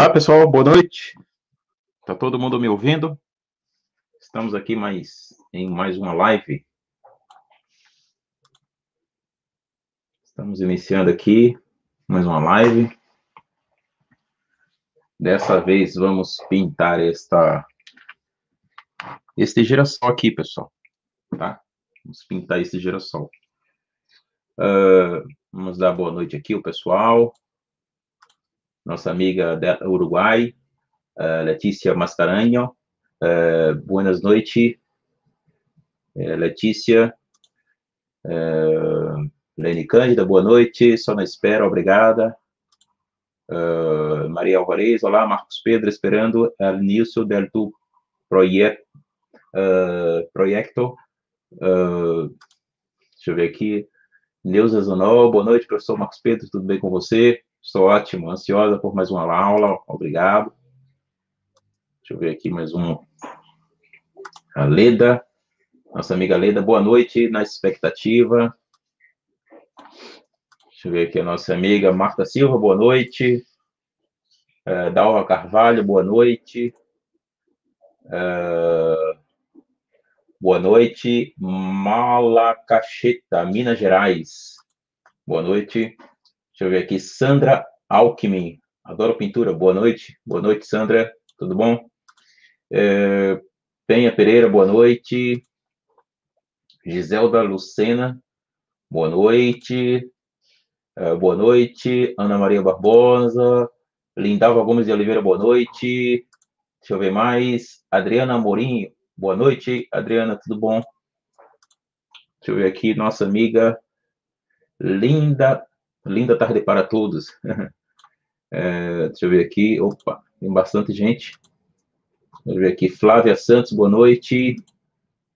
Olá, pessoal, boa noite. Tá todo mundo me ouvindo? Estamos aqui mais em mais uma live. Estamos iniciando aqui mais uma live. Dessa vez vamos pintar esta este girassol aqui, pessoal, tá? Vamos pintar esse girassol. Uh, vamos dar boa noite aqui, o pessoal nossa amiga do Uruguai, uh, Letícia Mascaranho. Uh, boas noites, uh, Letícia. Uh, Lene Cândida, boa noite. Só na espera, obrigada. Uh, Maria Alvarez, olá. Marcos Pedro, esperando o início do. Uh, proyecto. deixa eu ver aqui. Neuza Zonol, boa noite, professor Marcos Pedro, tudo bem com você? Estou ótimo, ansiosa por mais uma aula, obrigado. Deixa eu ver aqui mais um. A Leda, nossa amiga Leda, boa noite, na expectativa. Deixa eu ver aqui a nossa amiga Marta Silva, boa noite. Uh, Dalva Carvalho, boa noite. Uh, boa noite. Malacacheta, Minas Gerais. Boa noite. Deixa eu ver aqui, Sandra Alckmin, adoro pintura, boa noite. Boa noite, Sandra, tudo bom? É, Penha Pereira, boa noite. Giselda Lucena, boa noite. É, boa noite. Ana Maria Barbosa. Lindalva Gomes de Oliveira, boa noite. Deixa eu ver mais. Adriana Amorim, boa noite. Adriana, tudo bom? Deixa eu ver aqui, nossa amiga Linda Linda tarde para todos. é, deixa eu ver aqui. Opa, tem bastante gente. Deixa eu ver aqui. Flávia Santos, boa noite.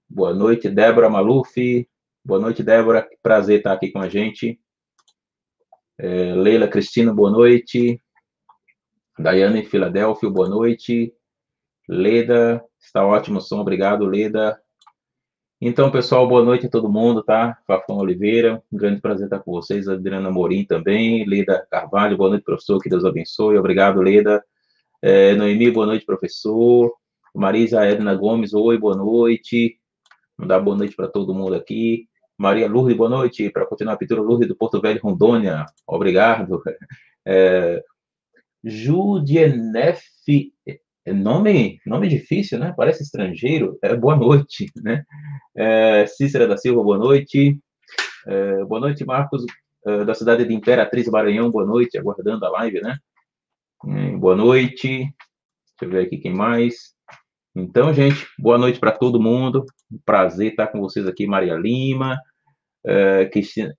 Boa noite, Débora Maluf. Boa noite, Débora. Prazer estar aqui com a gente. É, Leila Cristina, boa noite. Daiane Filadélfia, boa noite. Leda, está ótimo o som, obrigado, Leda. Então, pessoal, boa noite a todo mundo, tá? Fafão Oliveira, um grande prazer estar com vocês. Adriana Morim também, Leda Carvalho, boa noite, professor, que Deus abençoe. Obrigado, Leda. É, Noemi, boa noite, professor. Marisa Edna Gomes, oi, boa noite. Vamos dar boa noite para todo mundo aqui. Maria Lourdes, boa noite. Para continuar a pintura, Lourdes do Porto Velho, Rondônia. Obrigado. É, Judienef nome, nome difícil, né? Parece estrangeiro. É, boa noite, né? É, Cícera da Silva, boa noite. É, boa noite, Marcos, é, da cidade de Imperatriz Maranhão, boa noite, aguardando a live, né? É, boa noite. Deixa eu ver aqui quem mais. Então, gente, boa noite para todo mundo. prazer estar com vocês aqui, Maria Lima, é, Cristina,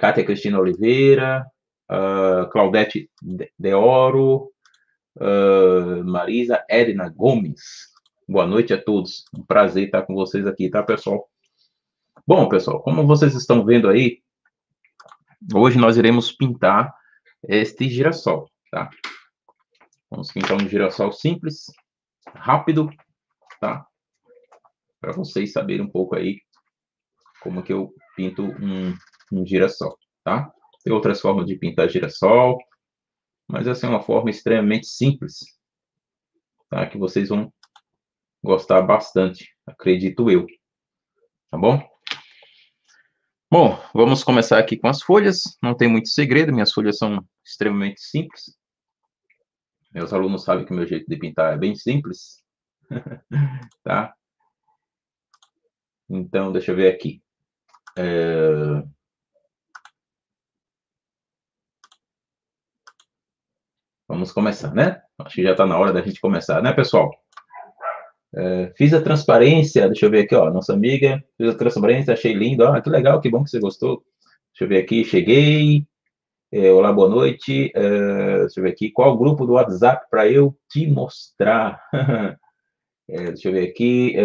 Cátia Cristina Oliveira, uh, Claudete Deoro, uh, Marisa Edna Gomes. Boa noite a todos. Um prazer estar com vocês aqui, tá, pessoal? Bom, pessoal, como vocês estão vendo aí, hoje nós iremos pintar este girassol, tá? Vamos pintar um girassol simples, rápido, tá? Para vocês saberem um pouco aí como que eu pinto um, um girassol, tá? Tem outras formas de pintar girassol, mas essa é uma forma extremamente simples, tá? Que vocês vão gostar bastante, acredito eu. Tá bom? Bom, vamos começar aqui com as folhas. Não tem muito segredo, minhas folhas são extremamente simples. Meus alunos sabem que meu jeito de pintar é bem simples. tá? Então, deixa eu ver aqui. É... Vamos começar, né? Acho que já está na hora da gente começar, né, pessoal? É, fiz a transparência, deixa eu ver aqui, ó, nossa amiga, fiz a transparência, achei lindo, ah, que legal, que bom que você gostou. Deixa eu ver aqui, cheguei, é, olá, boa noite, é, deixa eu ver aqui, qual grupo do WhatsApp para eu te mostrar? É, deixa eu ver aqui, é,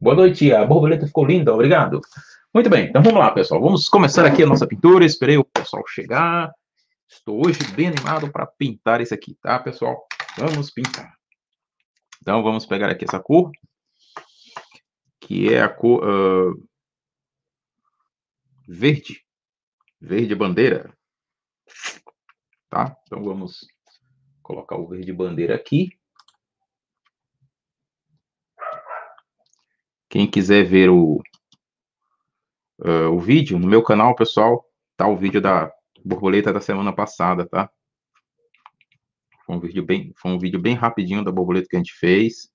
boa noite, a borboleta ficou linda, obrigado. Muito bem, então vamos lá, pessoal. Vamos começar aqui a nossa pintura. Esperei o pessoal chegar. Estou hoje bem animado para pintar isso aqui, tá, pessoal? Vamos pintar. Então, vamos pegar aqui essa cor, que é a cor uh, verde. Verde bandeira. tá? Então vamos colocar o verde bandeira aqui. Quem quiser ver o, uh, o vídeo, no meu canal, pessoal, tá o vídeo da borboleta da semana passada, tá? Foi um vídeo bem, foi um vídeo bem rapidinho da borboleta que a gente fez.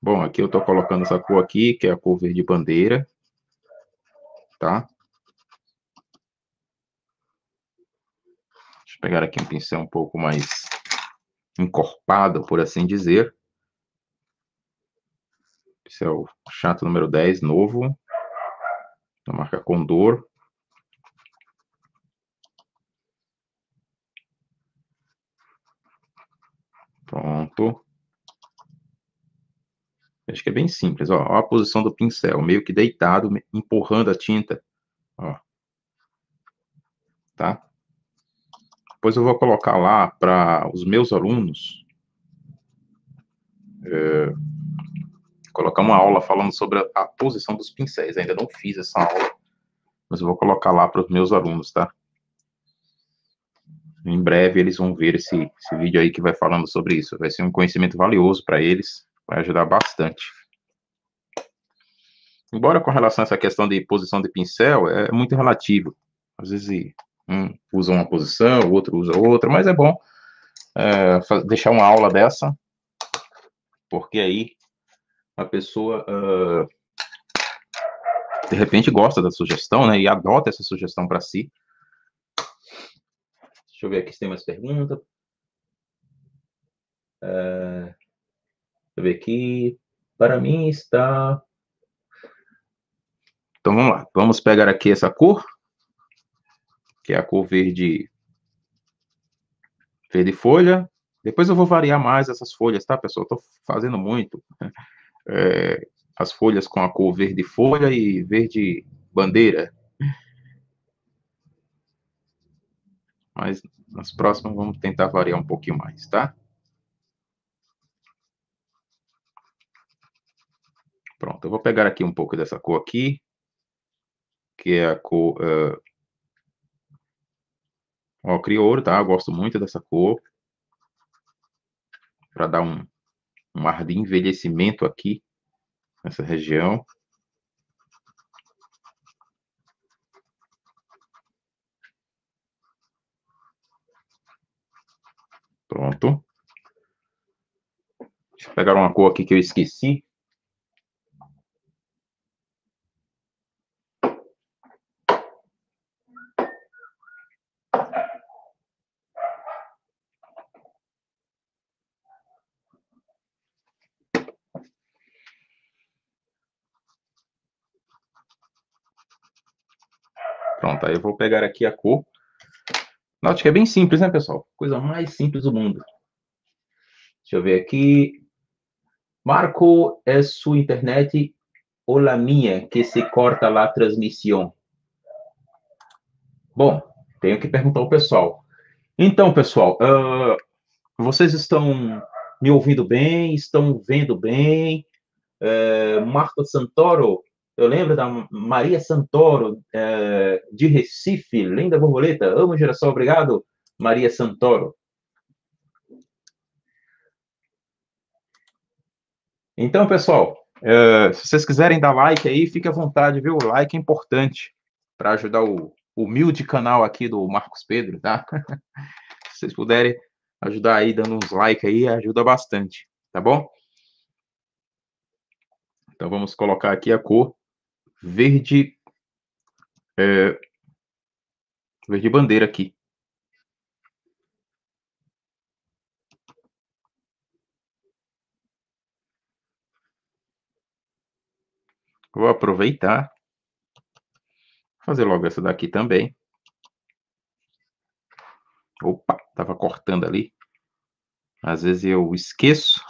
Bom, aqui eu estou colocando essa cor aqui, que é a cor verde bandeira, tá? Deixa eu pegar aqui um pincel um pouco mais encorpado, por assim dizer. Pincel chato número 10, novo, marca Condor. Pronto. Acho que é bem simples, ó, ó, a posição do pincel, meio que deitado, empurrando a tinta, ó. Tá? Depois eu vou colocar lá para os meus alunos, é, colocar uma aula falando sobre a, a, posição dos pincéis. Ainda não fiz essa aula, mas eu vou colocar lá para os meus alunos, tá? Em breve eles vão ver esse, esse vídeo aí que vai falando sobre isso. Vai ser um conhecimento valioso para eles, vai ajudar bastante. Embora com relação a essa questão de posição de pincel, é muito relativo. Às vezes um usa uma posição, o outro usa outra, mas é bom é, deixar uma aula dessa, porque aí a pessoa uh, de repente gosta da sugestão, né, e adota essa sugestão para si. Deixa eu ver aqui se tem mais pergunta. Uh, deixa eu ver aqui. Para mim está. Então vamos lá. Vamos pegar aqui essa cor, que é a cor verde, verde folha. Depois eu vou variar mais essas folhas, tá, pessoal? Estou fazendo muito. É, as folhas com a cor verde folha e verde bandeira. Mas nas próximas vamos tentar variar um pouquinho mais, tá? Pronto, eu vou pegar aqui um pouco dessa cor aqui, que é a cor uh, Ó, crioulo, tá? Eu gosto muito dessa cor. Para dar um, um ar de envelhecimento aqui, nessa região. Pronto. Deixa eu pegar uma cor aqui que eu esqueci. Aí eu vou pegar aqui a cor. Note que é bem simples, né, pessoal? Coisa mais simples do mundo. Deixa eu ver aqui. Marco, é sua internet ou a minha que se corta lá a transmissão? Bom, tenho que perguntar ao pessoal. Então, pessoal, uh, vocês estão me ouvindo bem? Estão vendo bem? Uh, Marco Santoro, eu lembro da Maria Santoro, é, de Recife, linda borboleta. Amo girassol, obrigado, Maria Santoro. Então, pessoal, é, se vocês quiserem dar like aí, fique à vontade, viu? O like é importante para ajudar o humilde canal aqui do Marcos Pedro, tá? se vocês puderem ajudar aí, dando uns like aí, ajuda bastante, tá bom? Então, vamos colocar aqui a cor verde, é, verde bandeira aqui. Vou aproveitar, fazer logo essa daqui também. Opa, tava cortando ali. Às vezes eu esqueço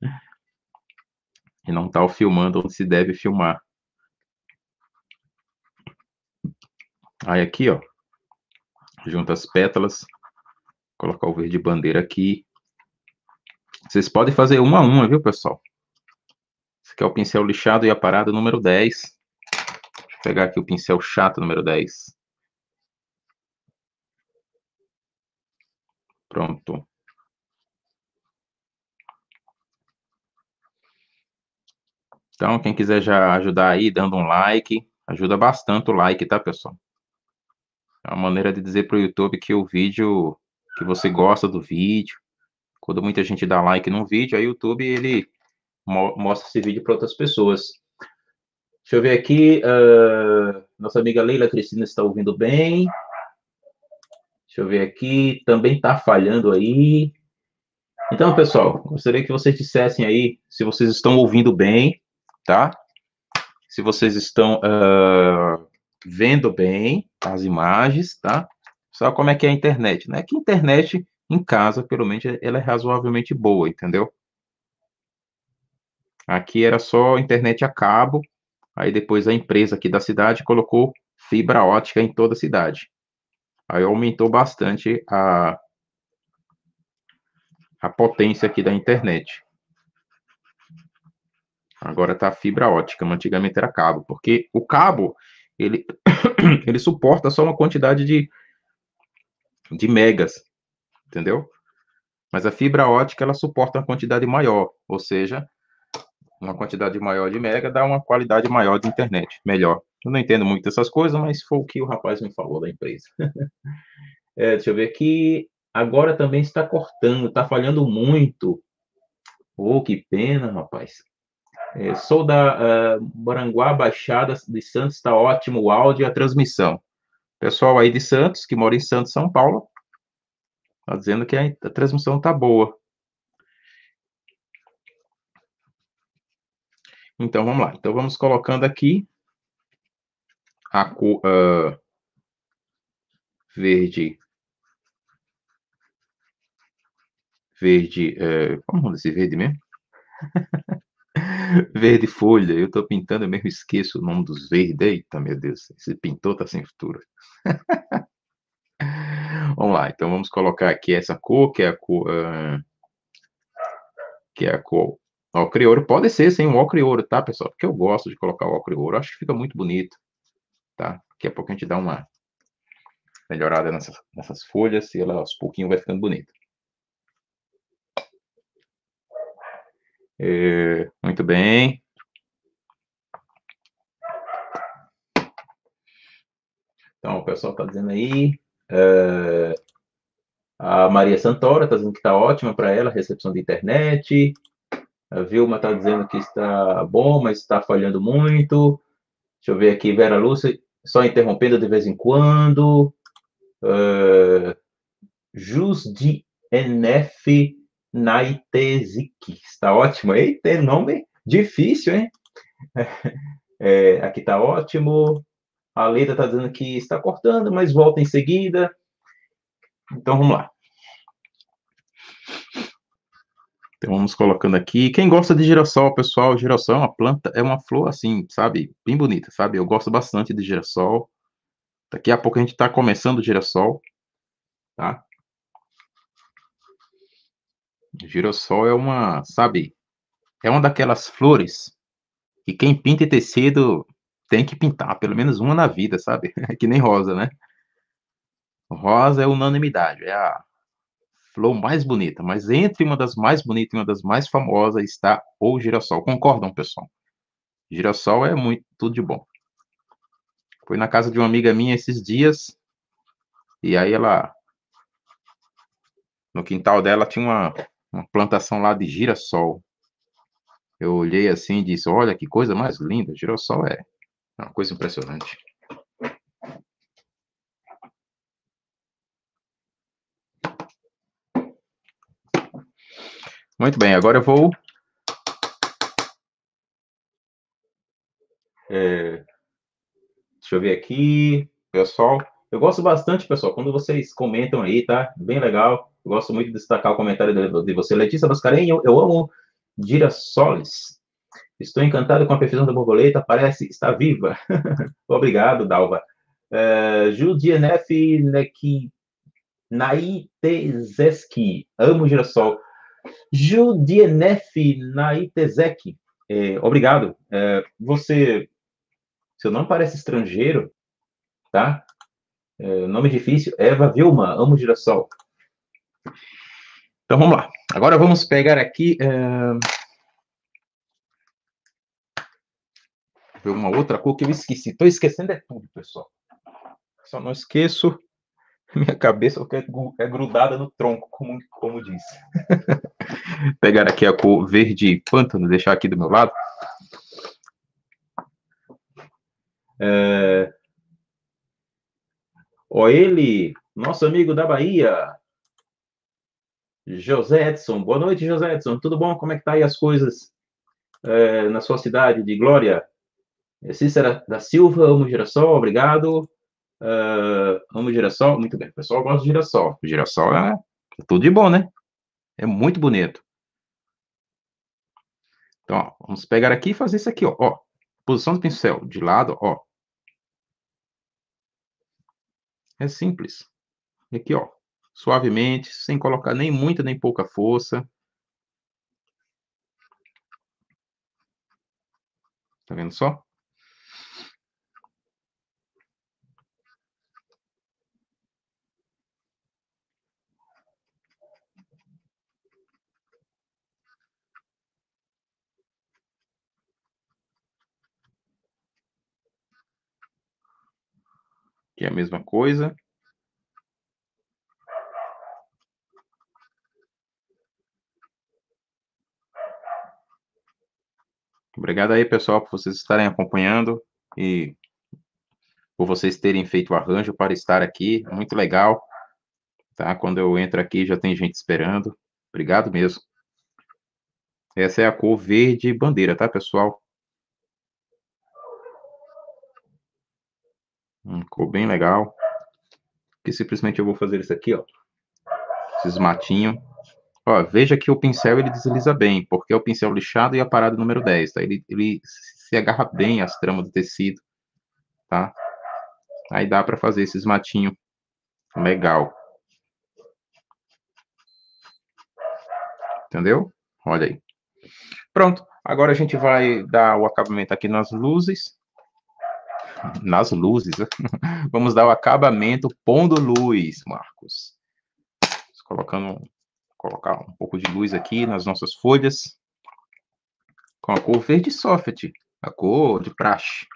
e não tá filmando onde se deve filmar. Aí aqui, ó, junta as pétalas, colocar o verde bandeira aqui. Vocês podem fazer uma a uma, viu, pessoal? Esse aqui é o pincel lixado e aparado número 10. Deixa eu pegar aqui o pincel chato número 10. Pronto. Então, quem quiser já ajudar aí, dando um like, ajuda bastante o like, tá, pessoal? É uma maneira de dizer para o YouTube que o vídeo, que você gosta do vídeo. Quando muita gente dá like num vídeo, aí o YouTube, ele mostra esse vídeo para outras pessoas. Deixa eu ver aqui, uh, nossa amiga Leila Cristina está ouvindo bem. Deixa eu ver aqui, também está falhando aí. Então, pessoal, gostaria que vocês dissessem aí se vocês estão ouvindo bem, tá? Se vocês estão uh, vendo bem as imagens, tá? Só como é que é a internet, né? Que internet em casa, pelo menos, ela é razoavelmente boa, entendeu? Aqui era só internet a cabo, aí depois a empresa aqui da cidade colocou fibra ótica em toda a cidade. Aí aumentou bastante a, a potência aqui da internet. Agora está fibra ótica, antigamente era cabo, porque o cabo ele, ele suporta só uma quantidade de, de megas, entendeu? Mas a fibra ótica ela suporta uma quantidade maior, ou seja, uma quantidade maior de mega dá uma qualidade maior de internet, melhor. Eu não entendo muito dessas coisas, mas foi o que o rapaz me falou da empresa. é, deixa eu ver aqui. Agora também está cortando, está falhando muito. Oh, que pena, rapaz. É, sou da uh, Moranguá, Baixada de Santos, está ótimo o áudio e a transmissão. Pessoal aí de Santos, que mora em Santos, São Paulo, está dizendo que a, a transmissão está boa. Então, vamos lá. Então, vamos colocando aqui a cor uh, verde. Verde. Uh, como dizer verde mesmo? Verde folha, eu tô pintando, eu mesmo esqueço o nome dos verdes. Eita, meu Deus, esse pintor tá sem futuro. vamos lá, então vamos colocar aqui essa cor, que é a cor. Uh, que é a cor ocre ouro. Pode ser sem um ocre ouro, tá, pessoal? Porque eu gosto de colocar o ocre ouro, acho que fica muito bonito, tá? Daqui a pouco a gente dá uma melhorada nessas, nessas folhas e ela aos pouquinhos vai ficando bonita. É, muito bem. Então, o pessoal está dizendo aí. É, a Maria Santora está dizendo que está ótima para ela recepção de internet. A Vilma está dizendo que está bom, mas está falhando muito. Deixa eu ver aqui, Vera Lúcia, só interrompendo de vez em quando. Uh, Jus de NF Naitezik. Está ótimo. Eita, é nome difícil, hein? É, aqui está ótimo. A Leida está dizendo que está cortando, mas volta em seguida. Então, vamos lá. Então, vamos colocando aqui. Quem gosta de girassol, pessoal, girassol é uma planta, é uma flor assim, sabe? Bem bonita, sabe? Eu gosto bastante de girassol. Daqui a pouco a gente está começando o girassol, tá? Girassol é uma, sabe, é uma daquelas flores que quem pinta tecido tem que pintar, pelo menos uma na vida, sabe? É que nem rosa, né? Rosa é unanimidade, é a flor mais bonita, mas entre uma das mais bonitas e uma das mais famosas está o girassol. Concordam, pessoal? Girassol é muito tudo de bom. Fui na casa de uma amiga minha esses dias e aí ela no quintal dela tinha uma uma plantação lá de girassol. Eu olhei assim e disse: Olha que coisa mais linda, girassol é uma coisa impressionante. Muito bem, agora eu vou. É, deixa eu ver aqui, pessoal. Eu gosto bastante, pessoal, quando vocês comentam aí, tá? Bem legal. Eu gosto muito de destacar o comentário de você, Letícia Mascarenhas. Eu, eu amo girassoles. Estou encantado com a perfeição da borboleta, parece estar viva. Obrigado, Dalva. Uh, Judianef Neki Naitezeski. Amo girassol. Judianef Naitezeki. É, obrigado. É, você, seu nome parece estrangeiro, tá? É, nome difícil. Eva Vilma, amo girassol. Então vamos lá. Agora vamos pegar aqui. É... Uma outra cor que eu esqueci. Estou esquecendo é tudo, pessoal. Só não esqueço minha cabeça é grudada no tronco, como, como disse. Pegar aqui a cor verde pântano, deixar aqui do meu lado. É... Ó, ele, nosso amigo da Bahia, José Edson. Boa noite, José Edson. Tudo bom? Como é que tá aí as coisas é, na sua cidade de Glória? Cícera da Silva, amo girassol, obrigado. Uh, amo girassol, muito bem. O pessoal gosta de girassol. O girassol é, é tudo de bom, né? É muito bonito. Então, ó, vamos pegar aqui e fazer isso aqui, ó. ó. Posição do pincel de lado, ó. É simples. Aqui, ó suavemente, sem colocar nem muita nem pouca força. Tá vendo só? Aqui é a mesma coisa. Obrigado aí, pessoal, por vocês estarem acompanhando e por vocês terem feito o arranjo para estar aqui. Muito legal. Tá? Quando eu entro aqui, já tem gente esperando. Obrigado mesmo. Essa é a cor verde bandeira, tá, pessoal? Uma cor bem legal. Que simplesmente eu vou fazer isso aqui, ó. Esses matinhos. Ó, veja que o pincel ele desliza bem, porque é o pincel lixado e a parada número 10, tá? Ele, ele se agarra bem às tramas do tecido, tá? Aí dá para fazer esses matinhos legal. Entendeu? Olha aí. Pronto. Agora a gente vai dar o acabamento aqui nas luzes. Nas luzes. Vamos dar o acabamento pondo luz, Marcos. Colocando colocar um pouco de luz aqui nas nossas folhas, com a cor verde soft, a cor de praxe.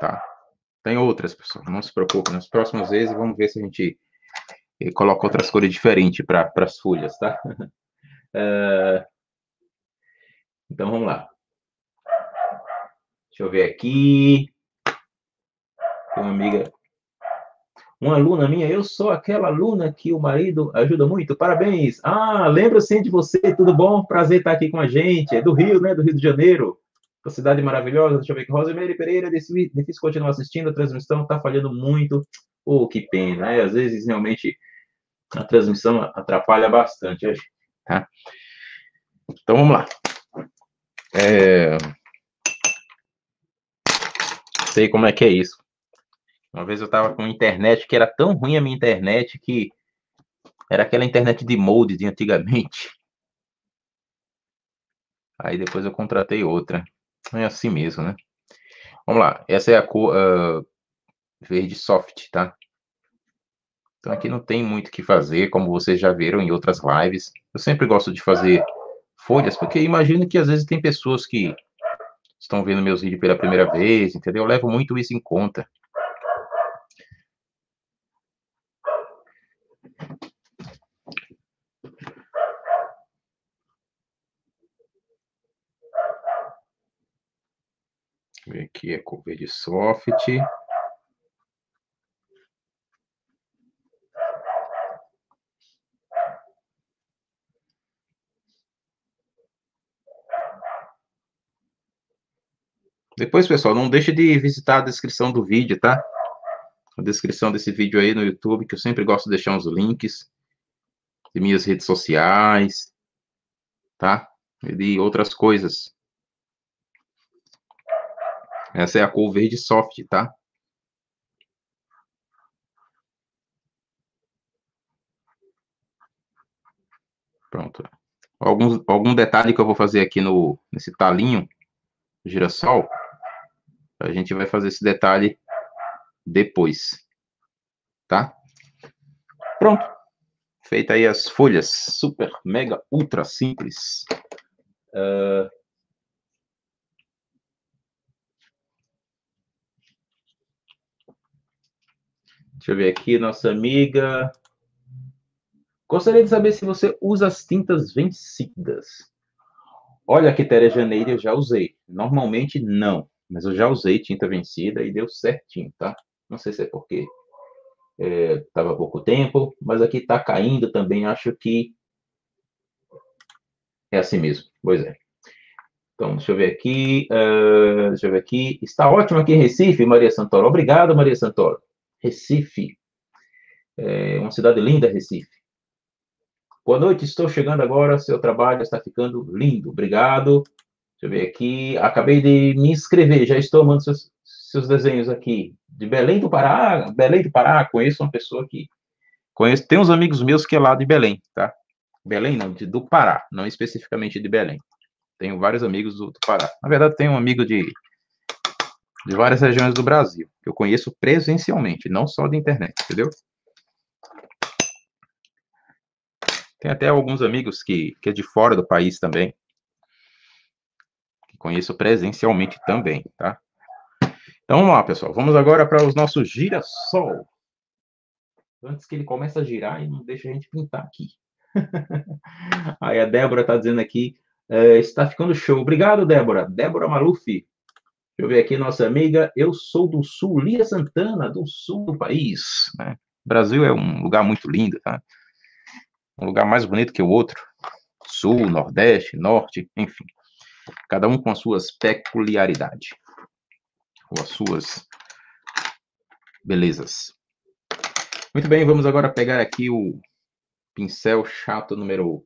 Tá? Tem outras, pessoal, não se preocupe. Nas próximas vezes, vamos ver se a gente eh, coloca outras cores diferentes para as folhas, tá? uh, então, vamos lá. Deixa eu ver aqui. Uma amiga uma aluna minha, eu sou aquela aluna que o marido ajuda muito, parabéns. Ah, lembro sim de você, tudo bom? Prazer estar aqui com a gente. É do Rio, né? Do Rio de Janeiro. Uma cidade maravilhosa. Deixa eu ver aqui. Rosemary Pereira, difícil continuar assistindo, a transmissão está falhando muito. Oh, que pena, né? Às vezes, realmente, a transmissão atrapalha bastante. Tá? Então, vamos lá. É... Sei como é que é isso. Uma vez eu tava com internet que era tão ruim a minha internet que era aquela internet de molde de antigamente. Aí depois eu contratei outra. É assim mesmo, né? Vamos lá. Essa é a cor uh, verde soft, tá? Então aqui não tem muito o que fazer, como vocês já viram em outras lives. Eu sempre gosto de fazer folhas, porque imagino que às vezes tem pessoas que estão vendo meus vídeos pela primeira vez, entendeu? Eu levo muito isso em conta. Ver aqui é cor verde soft. Depois, pessoal, não deixe de visitar a descrição do vídeo, tá? A descrição desse vídeo aí no YouTube, que eu sempre gosto de deixar uns links de minhas redes sociais, tá? E de outras coisas. Essa é a cor verde soft, tá? Pronto. Algum, algum detalhe que eu vou fazer aqui no, nesse talinho, girassol, a gente vai fazer esse detalhe depois, tá? Pronto. Feita aí as folhas, super, mega, ultra simples. Uh... Deixa eu ver aqui, nossa amiga. Gostaria de saber se você usa as tintas vencidas. Olha, aqui Quitéria Janeiro eu já usei. Normalmente não, mas eu já usei tinta vencida e deu certinho, tá? Não sei se é porque estava é, pouco tempo, mas aqui está caindo também, acho que é assim mesmo. Pois é. Então, deixa eu ver aqui. Uh, deixa eu ver aqui. Está ótimo aqui em Recife, Maria Santoro. Obrigado, Maria Santoro. Recife. É uma cidade linda, Recife. Boa noite, estou chegando agora. Seu trabalho está ficando lindo. Obrigado. Deixa eu ver aqui. Acabei de me inscrever. Já estou amando seus, seus desenhos aqui. De Belém do Pará. Belém do Pará. Conheço uma pessoa aqui. Conheço, tem uns amigos meus que é lá de Belém, tá? Belém não, de, do Pará, não especificamente de Belém. Tenho vários amigos do, do Pará. Na verdade, tenho um amigo de, de várias regiões do Brasil, que eu conheço presencialmente, não só de internet, entendeu? Tem até alguns amigos que, que é de fora do país também, que conheço presencialmente também, tá? Então vamos lá, pessoal. Vamos agora para os nossos girassol. Antes que ele comece a girar e não deixa a gente pintar aqui. Aí a Débora está dizendo aqui, é, está ficando show. Obrigado, Débora. Débora Maluf. Deixa eu ver aqui, nossa amiga. Eu sou do sul, Lia Santana, do sul do país. Né? O Brasil é um lugar muito lindo, tá? um lugar mais bonito que o outro. Sul, Nordeste, Norte, enfim. Cada um com as suas peculiaridades. Ou as suas belezas. Muito bem, vamos agora pegar aqui o pincel chato número,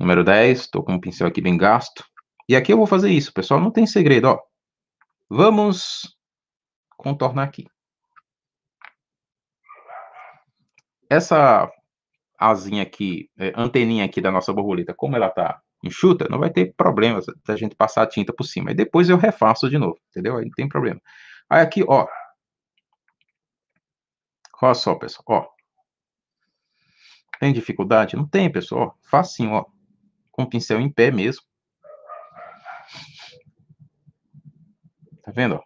número 10. Estou com um pincel aqui bem gasto. E aqui eu vou fazer isso, pessoal. Não tem segredo, ó. Vamos contornar aqui. Essa asinha aqui, é, anteninha aqui da nossa borboleta, como ela tá enxuta, não vai ter problema da gente passar a tinta por cima. E depois eu refaço de novo, entendeu? Aí não tem problema. Aí aqui, ó. Olha só, pessoal, ó. Tem dificuldade? Não tem, pessoal. Ó, facinho, ó. Com o pincel em pé mesmo. Vendo?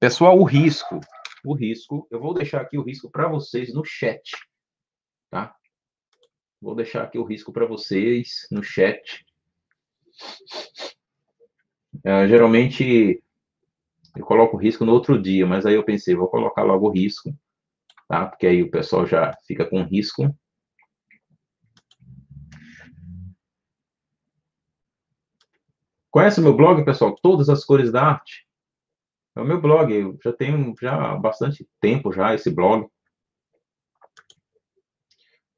Pessoal, o risco, o risco, eu vou deixar aqui o risco para vocês no chat tá? Vou deixar aqui o risco para vocês no chat. É, geralmente eu coloco o risco no outro dia, mas aí eu pensei, vou colocar logo o risco, tá? Porque aí o pessoal já fica com risco. Conhece o meu blog, pessoal? Todas as cores da arte. É o meu blog, eu já tenho já há bastante tempo já esse blog.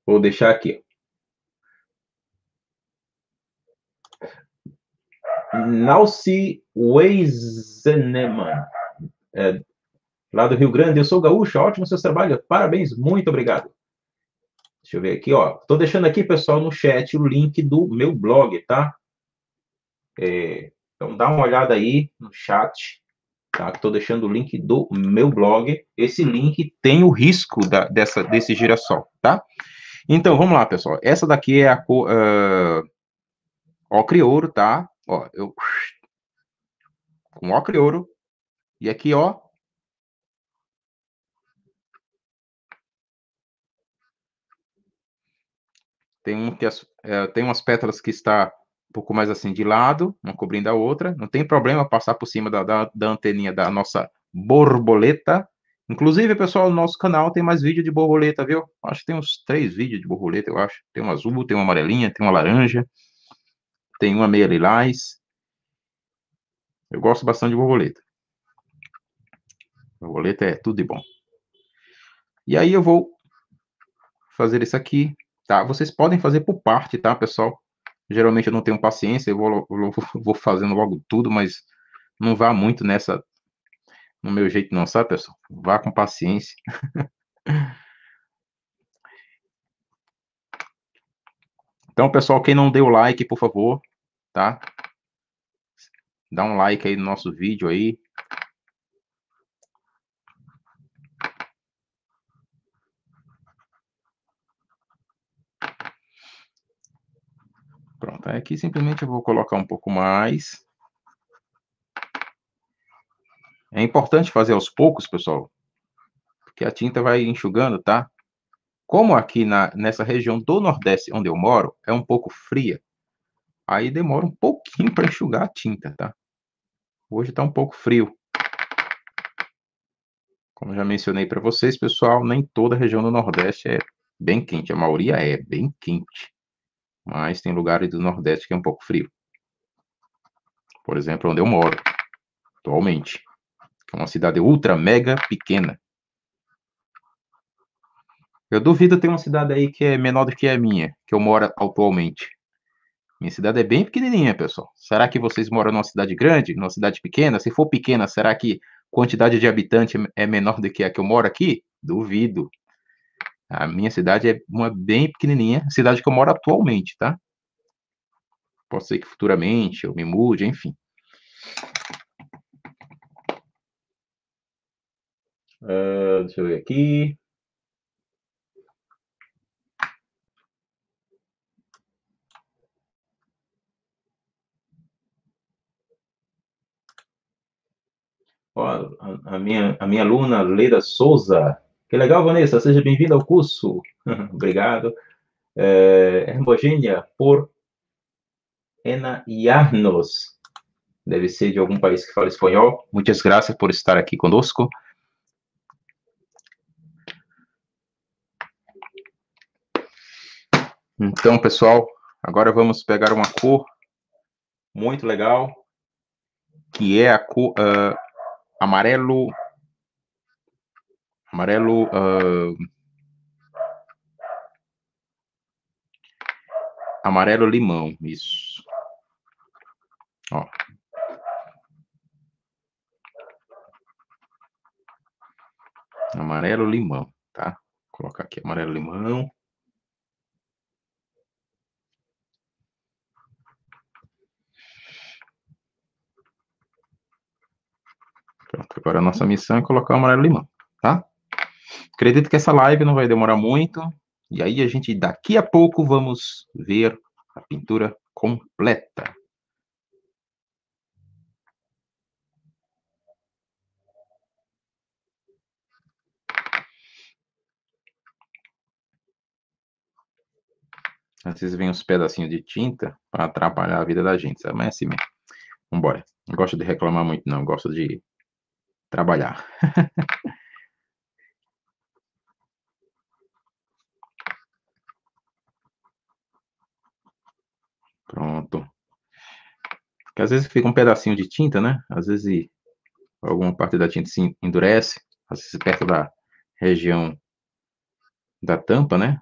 Vou deixar aqui. Nauci Weizeneman, é, lá do Rio Grande. Eu sou gaúcho, ótimo seu trabalho, parabéns, muito obrigado. Deixa eu ver aqui, ó. Tô deixando aqui, pessoal, no chat o link do meu blog, tá? É, então dá uma olhada aí no chat, tá? Estou deixando o link do meu blog. Esse link tem o risco da, dessa, desse girassol, tá? Então, vamos lá, pessoal. Essa daqui é a cor uh, ocre ouro, tá? Ó, eu com ocre ouro. E aqui, ó, tem um que as, é, tem umas pétalas que está pouco mais assim de lado, uma cobrindo a outra. Não tem problema passar por cima da, da, da anteninha da nossa borboleta, Inclusive, pessoal, no nosso canal tem mais vídeo de borboleta, viu? Acho que tem uns três vídeos de borboleta, eu acho. Tem um azul, tem uma amarelinha, tem uma laranja, tem uma meia lilás. Eu gosto bastante de borboleta. Borboleta é tudo de bom. E aí eu vou fazer isso aqui, tá? Vocês podem fazer por parte, tá, pessoal? Geralmente eu não tenho paciência, eu vou, vou fazendo logo tudo, mas não vá muito nessa no meu jeito não, sabe, pessoal? Vá com paciência. Então, pessoal, quem não deu like, por favor, tá? Dá um like aí no nosso vídeo aí. Pronto, aqui simplesmente eu vou colocar um pouco mais. É importante fazer aos poucos, pessoal, porque a tinta vai enxugando, tá? Como aqui na, nessa região do Nordeste, onde eu moro, é um pouco fria, aí demora um pouquinho para enxugar a tinta, tá? Hoje está um pouco frio. Como já mencionei para vocês, pessoal, nem toda a região do Nordeste é bem quente. A maioria é bem quente. Mas tem lugares do Nordeste que é um pouco frio. Por exemplo, onde eu moro, atualmente. É uma cidade ultra mega pequena. Eu duvido ter uma cidade aí que é menor do que a minha, que eu moro atualmente. Minha cidade é bem pequenininha, pessoal. Será que vocês moram numa cidade grande, numa cidade pequena? Se for pequena, será que quantidade de habitante é menor do que a que eu moro aqui? Duvido. A minha cidade é uma bem pequenininha, cidade que eu moro atualmente, tá? Pode ser que futuramente eu me mude, enfim. Uh, deixa eu ver aqui. Ó, a, a, minha, a minha aluna Leira Souza. Que legal, Vanessa. Seja bem-vinda ao curso. Obrigado. É, Hermogênia por Ena Yarnos. Deve ser de algum país que fala espanhol. Muitas graças por estar aqui conosco. Então, pessoal, agora vamos pegar uma cor muito legal, que é a cor uh, amarelo, amarelo, uh, amarelo limão, isso. Ó. Amarelo limão, tá? Vou colocar aqui amarelo limão. Pronto, agora a nossa missão é colocar o amarelo limão, tá? Acredito que essa live não vai demorar muito. E aí a gente, daqui a pouco, vamos ver a pintura completa. Às vezes vem uns pedacinhos de tinta para atrapalhar a vida da gente, sabe? Mas é assim mesmo. Vambora. Não gosto de reclamar muito, não. Gosto de trabalhar. Pronto. Porque às vezes fica um pedacinho de tinta, né? Às vezes alguma parte da tinta se endurece, às vezes perto da região da tampa, né?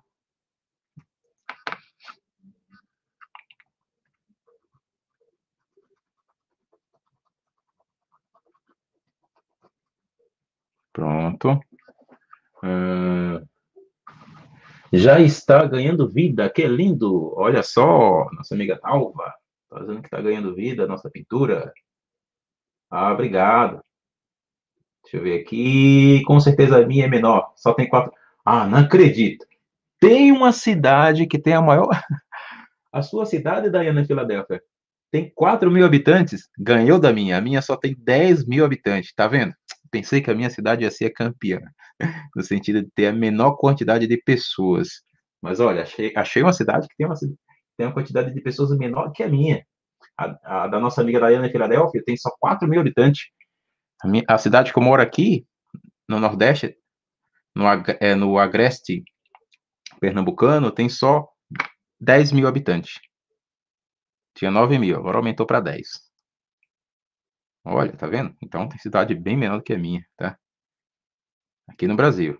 Pronto. Uh, já está ganhando vida, que lindo! Olha só, nossa amiga Talva, está dizendo que está ganhando vida, nossa pintura. Ah, obrigado. Deixa eu ver aqui. Com certeza a minha é menor, só tem quatro. Ah, não acredito. Tem uma cidade que tem a maior. A sua cidade, Dayana, Filadélfia, tem 4 mil habitantes, ganhou da minha. A minha só tem 10 mil habitantes, tá vendo? Pensei que a minha cidade ia ser campeã, no sentido de ter a menor quantidade de pessoas. Mas olha, achei, achei uma cidade que tem uma, tem uma quantidade de pessoas menor que a minha. A, a da nossa amiga Dayana Filadélfia tem só 4 mil habitantes. A, minha, a, cidade que eu moro aqui, no Nordeste, no, é, no Agreste pernambucano, tem só 10 mil habitantes. Tinha 9 mil, agora aumentou para 10. Olha, tá vendo? Então tem cidade bem menor do que a minha, tá? Aqui no Brasil.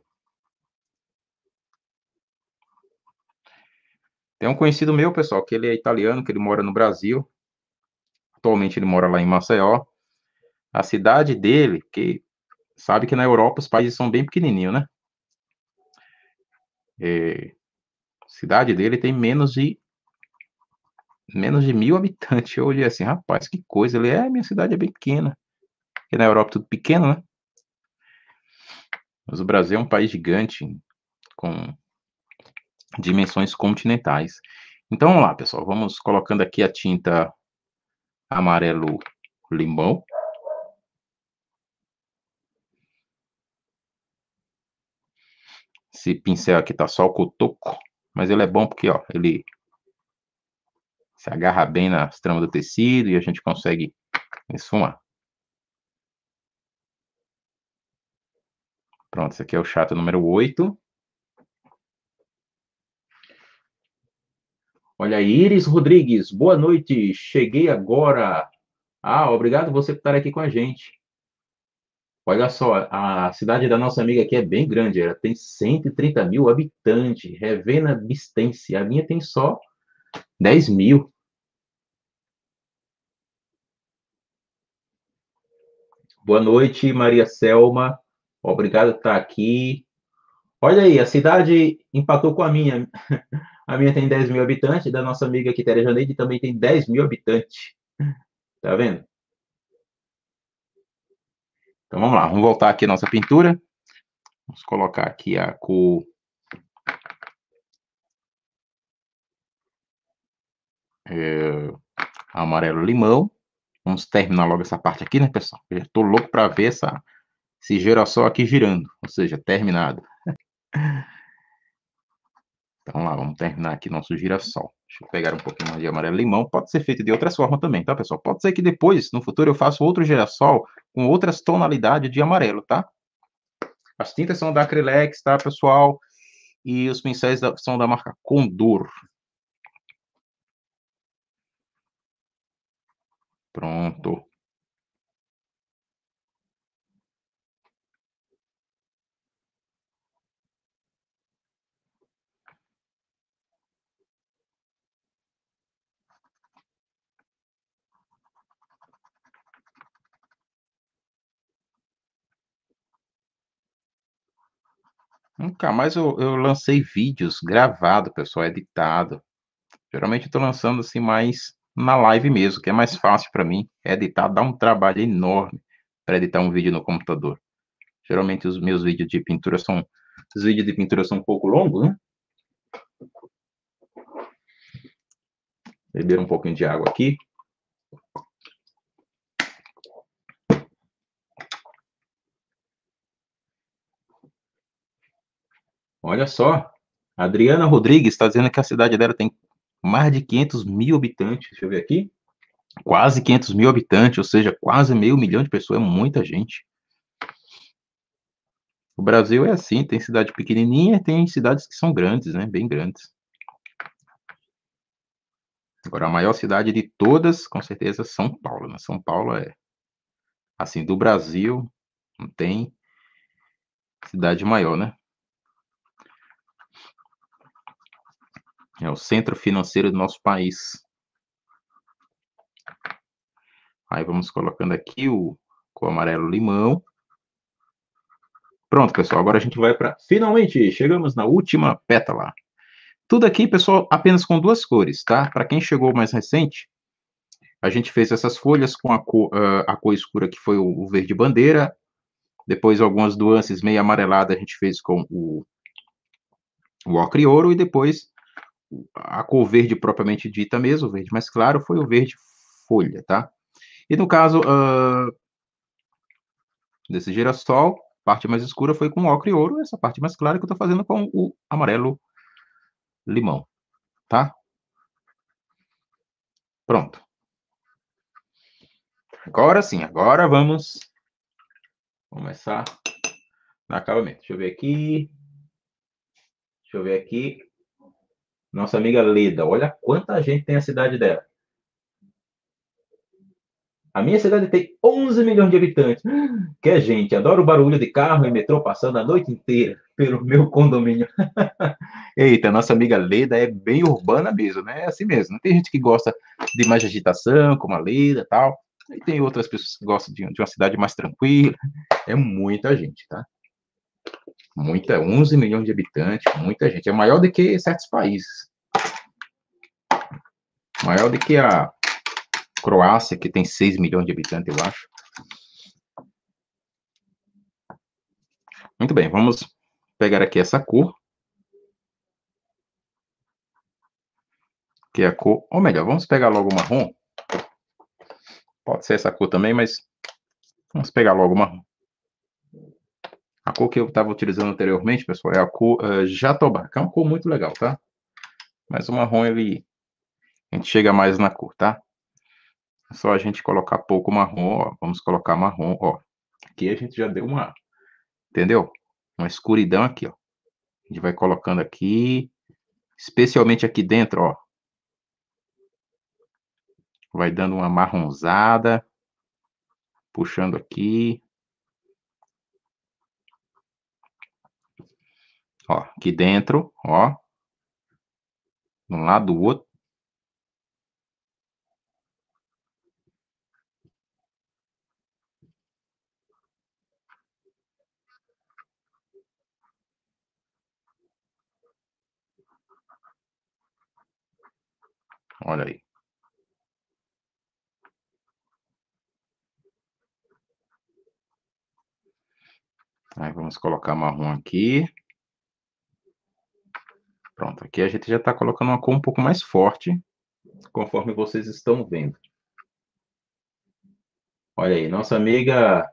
Tem um conhecido meu, pessoal, que ele é italiano, que ele mora no Brasil. Atualmente ele mora lá em Maceió. A cidade dele, que sabe que na Europa os países são bem pequenininhos, né? É, a cidade dele tem menos de menos de mil habitantes. Eu olhei assim, rapaz, que coisa. Ele é, minha cidade é bem pequena. Porque na Europa é tudo pequeno, né? Mas o Brasil é um país gigante, com dimensões continentais. Então, vamos lá, pessoal. Vamos colocando aqui a tinta amarelo limão. Esse pincel aqui tá só o cotoco, mas ele é bom porque, ó, ele se agarra bem nas tramas do tecido e a gente consegue esfumar. Pronto, esse aqui é o chato número 8. Olha, Iris Rodrigues, boa noite, cheguei agora. Ah, obrigado você por estar aqui com a gente. Olha só, a cidade da nossa amiga aqui é bem grande, ela tem 130 mil habitantes, Revena Bistense. A minha tem só 10 mil. Boa noite, Maria Selma. Obrigado por estar aqui. Olha aí, a cidade empatou com a minha. A minha tem 10 mil habitantes, da nossa amiga aqui, Tere Janeide, também tem 10 mil habitantes. Tá vendo? Então vamos lá, vamos voltar aqui a nossa pintura. Vamos colocar aqui a cor é, amarelo limão. Vamos terminar logo essa parte aqui, né, pessoal? Eu já tô louco para ver essa, esse girassol aqui girando, ou seja, terminado. Então lá, vamos terminar aqui nosso girassol. Deixa eu pegar um pouquinho mais de amarelo limão. Pode ser feito de outras formas também, tá, pessoal? Pode ser que depois, no futuro, eu faça outro girassol com outras tonalidades de amarelo, tá? As tintas são da Acrylex, tá, pessoal? E os pincéis são da marca Condor. Pronto. Nunca mais eu, eu lancei vídeos gravados, pessoal, editado. Geralmente eu tô lançando assim mais na live mesmo, que é mais fácil para mim. Editar dá um trabalho enorme para editar um vídeo no computador. Geralmente os meus vídeos de pintura são os vídeos de pintura são um pouco longos, né? Beber um pouquinho de água aqui. Olha só, Adriana Rodrigues está dizendo que a cidade dela tem mais de 500 mil habitantes. Deixa eu ver aqui. Quase 500 mil habitantes, ou seja, quase meio milhão de pessoas, é muita gente. O Brasil é assim, tem cidade pequenininha, tem cidades que são grandes, né? Bem grandes. Agora, a maior cidade de todas, com certeza, é São Paulo. Né? São Paulo é, assim, do Brasil, não tem cidade maior, né? É o centro financeiro do nosso país. Aí vamos colocando aqui o com o amarelo limão. Pronto, pessoal. Agora a gente vai para. Finalmente, chegamos na última pétala. Tudo aqui, pessoal, apenas com duas cores, tá? Para quem chegou mais recente, a gente fez essas folhas com a cor, uh, a cor escura, que foi o, o verde bandeira. Depois, algumas nuances meio amareladas a gente fez com o, o ocre ouro. E depois, a cor verde propriamente dita mesmo, o verde mais claro, foi o verde folha, tá? E no caso uh, desse girassol, parte mais escura foi com ocre e ouro, essa parte mais clara que eu estou fazendo com o amarelo limão, tá? Pronto. Agora sim, agora vamos começar no acabamento. Deixa eu ver aqui. Deixa eu ver aqui. Nossa amiga Leda, olha quanta gente tem a cidade dela. A minha cidade tem 11 milhões de habitantes. Que é gente, adoro o barulho de carro e metrô passando a noite inteira pelo meu condomínio. Eita, nossa amiga Leda é bem urbana mesmo, né? É assim mesmo. Tem gente que gosta de mais agitação, como a Leda e tal. E tem outras pessoas que gostam de, de uma cidade mais tranquila. É muita gente, tá? Muita, 11 milhões de habitantes, muita gente. É maior do que certos países. Maior do que a Croácia, que tem 6 milhões de habitantes, eu acho. Muito bem, vamos pegar aqui essa cor. que é a cor, ou melhor, vamos pegar logo o marrom. Pode ser essa cor também, mas vamos pegar logo o marrom. A cor que eu estava utilizando anteriormente, pessoal, é a cor uh, jatobá, que é uma cor muito legal, tá? Mas o marrom, ele... A gente chega mais na cor, tá? É só a gente colocar pouco marrom, ó. Vamos colocar marrom, ó. Aqui a gente já deu uma... Entendeu? Uma escuridão aqui, ó. A gente vai colocando aqui, especialmente aqui dentro, ó. Vai dando uma marronzada, puxando aqui. Ó, aqui dentro, ó. De um lado do outro. Olha aí. Aí vamos colocar marrom aqui. Pronto, aqui a gente já está colocando uma cor um pouco mais forte, conforme vocês estão vendo. Olha aí, nossa amiga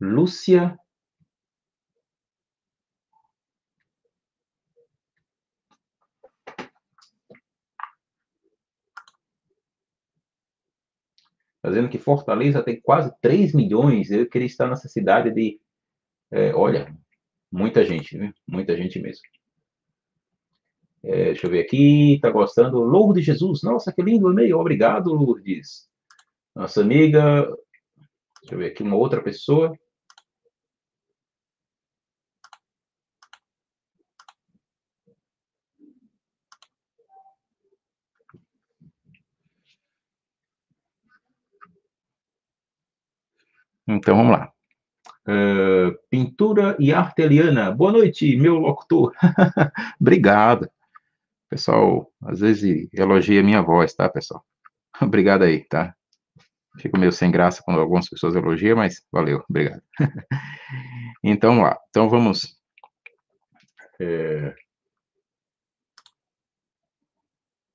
Lúcia Fazendo que Fortaleza tem quase 3 milhões. Eu queria estar nessa cidade de. É, olha, muita gente, né? Muita gente mesmo. É, deixa eu ver aqui, tá gostando? Lourdes Jesus, nossa, que lindo e-mail, obrigado, Lourdes. Nossa amiga, deixa eu ver aqui, uma outra pessoa. Então vamos lá. Uh, pintura e arte eliana. Boa noite, meu locutor. Obrigado. Pessoal, às vezes elogia a minha voz, tá, pessoal? Obrigado aí, tá? Fico meio sem graça quando algumas pessoas elogiam, mas valeu, obrigado. então, lá. Então, vamos... É...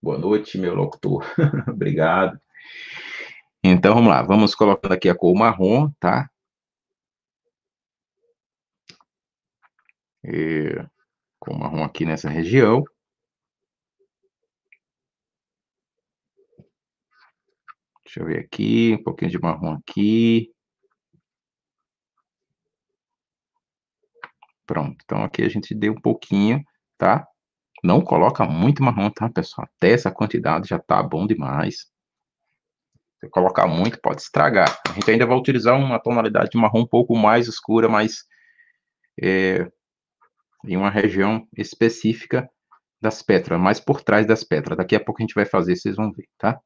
Boa noite, meu locutor. obrigado. Então, vamos lá. Vamos colocando aqui a cor marrom, tá? E... Marrom aqui nessa região. Deixa eu ver aqui, um pouquinho de marrom aqui. Pronto, então aqui a gente deu um pouquinho, tá? Não coloca muito marrom, tá, pessoal? Até essa quantidade já tá bom demais. Se colocar muito, pode estragar. A gente ainda vai utilizar uma tonalidade de marrom um pouco mais escura, mas é, em uma região específica das pedras, mais por trás das pedras. Daqui a pouco a gente vai fazer, vocês vão ver, tá?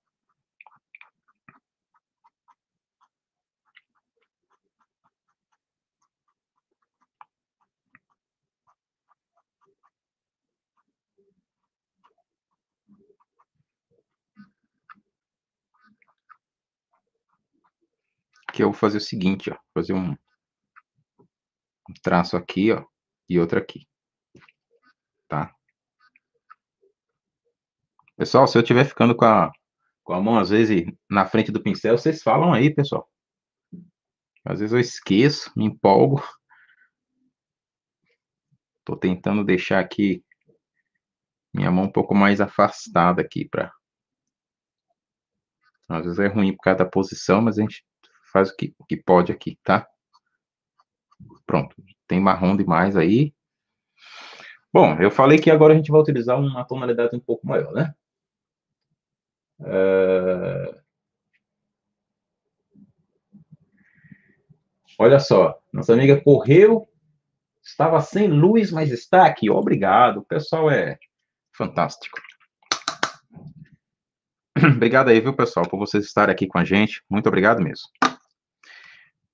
Eu vou fazer o seguinte, ó, fazer um, um traço aqui, ó, e outro aqui, tá? Pessoal, se eu estiver ficando com a, com a mão, às vezes, na frente do pincel, vocês falam aí, pessoal. Às vezes eu esqueço, me empolgo. Tô tentando deixar aqui minha mão um pouco mais afastada aqui para às vezes é ruim por causa da posição, mas a gente faz o que, o que pode aqui, tá? Pronto, tem marrom demais aí. Bom, eu falei que agora a gente vai utilizar uma tonalidade um pouco maior, né? Uh... Olha só, nossa amiga correu, estava sem luz, mas está aqui. Obrigado, o pessoal é fantástico. Obrigado aí, viu, pessoal, por vocês estarem aqui com a gente. Muito obrigado mesmo.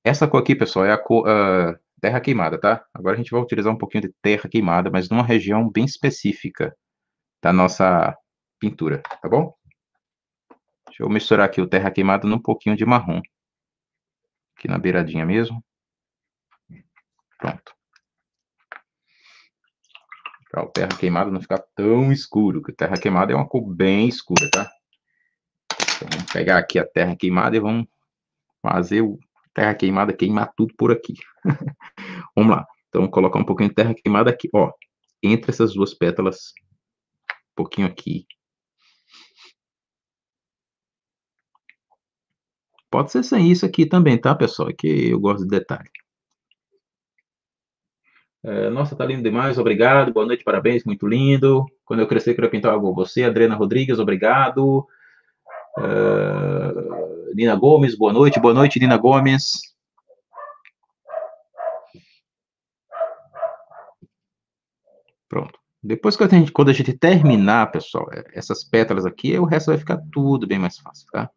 Essa cor aqui, pessoal, é a cor uh, terra queimada, tá? Agora a gente vai utilizar um pouquinho de terra queimada, mas numa região bem específica da nossa pintura, tá bom? Deixa eu misturar aqui o terra queimada num pouquinho de marrom. Aqui na beiradinha mesmo. Pronto. Para o terra queimada não ficar tão escuro, que terra queimada é uma cor bem escura, tá? Então, vamos pegar aqui a terra queimada e vamos fazer o terra queimada queimar tudo por aqui. vamos lá. Então, colocar um pouquinho de terra queimada aqui, ó. Entre essas duas pétalas, um pouquinho aqui. Pode ser sem isso aqui também, tá, pessoal? É que eu gosto de detalhe. É, nossa, tá lindo demais, obrigado. Boa noite, parabéns, muito lindo. Quando eu crescer, quero pintar algo. Você, Adriana Rodrigues, obrigado. Uh, Nina Gomes, boa noite. Boa noite, Nina Gomes. Pronto. Depois que a gente, quando a gente terminar, pessoal, é, essas pétalas aqui, o resto vai ficar tudo bem mais fácil, tá?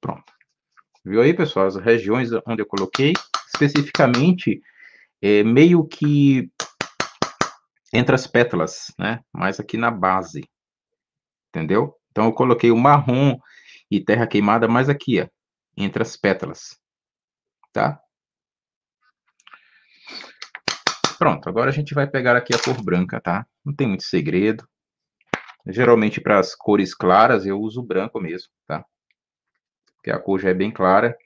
Pronto. Viu aí, pessoal, as regiões onde eu coloquei, especificamente, é, meio que entre as pétalas, né? Mais aqui na base, entendeu? Então, eu coloquei o marrom e terra queimada mais aqui, ó, entre as pétalas, tá? Pronto, agora a gente vai pegar aqui a cor branca, tá? Não tem muito segredo. Geralmente, para as cores claras, eu uso branco mesmo, tá? que a cor já é bem clara.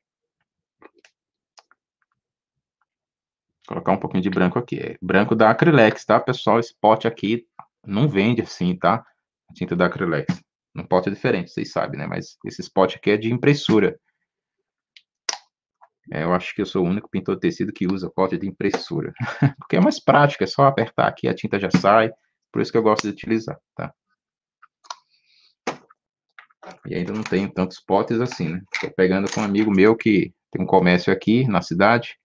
Colocar um pouquinho de branco aqui. É branco da Acrylex, tá, pessoal? Esse pote aqui não vende assim, tá? A tinta da Acrylex. Um pote é diferente, vocês sabem, né? Mas esse pote aqui é de impressora. É, eu acho que eu sou o único pintor de tecido que usa pote de impressora. Porque é mais prático, é só apertar aqui, a tinta já sai. Por isso que eu gosto de utilizar, tá? E ainda não tenho tantos potes assim, né? Estou pegando com um amigo meu que tem um comércio aqui na cidade.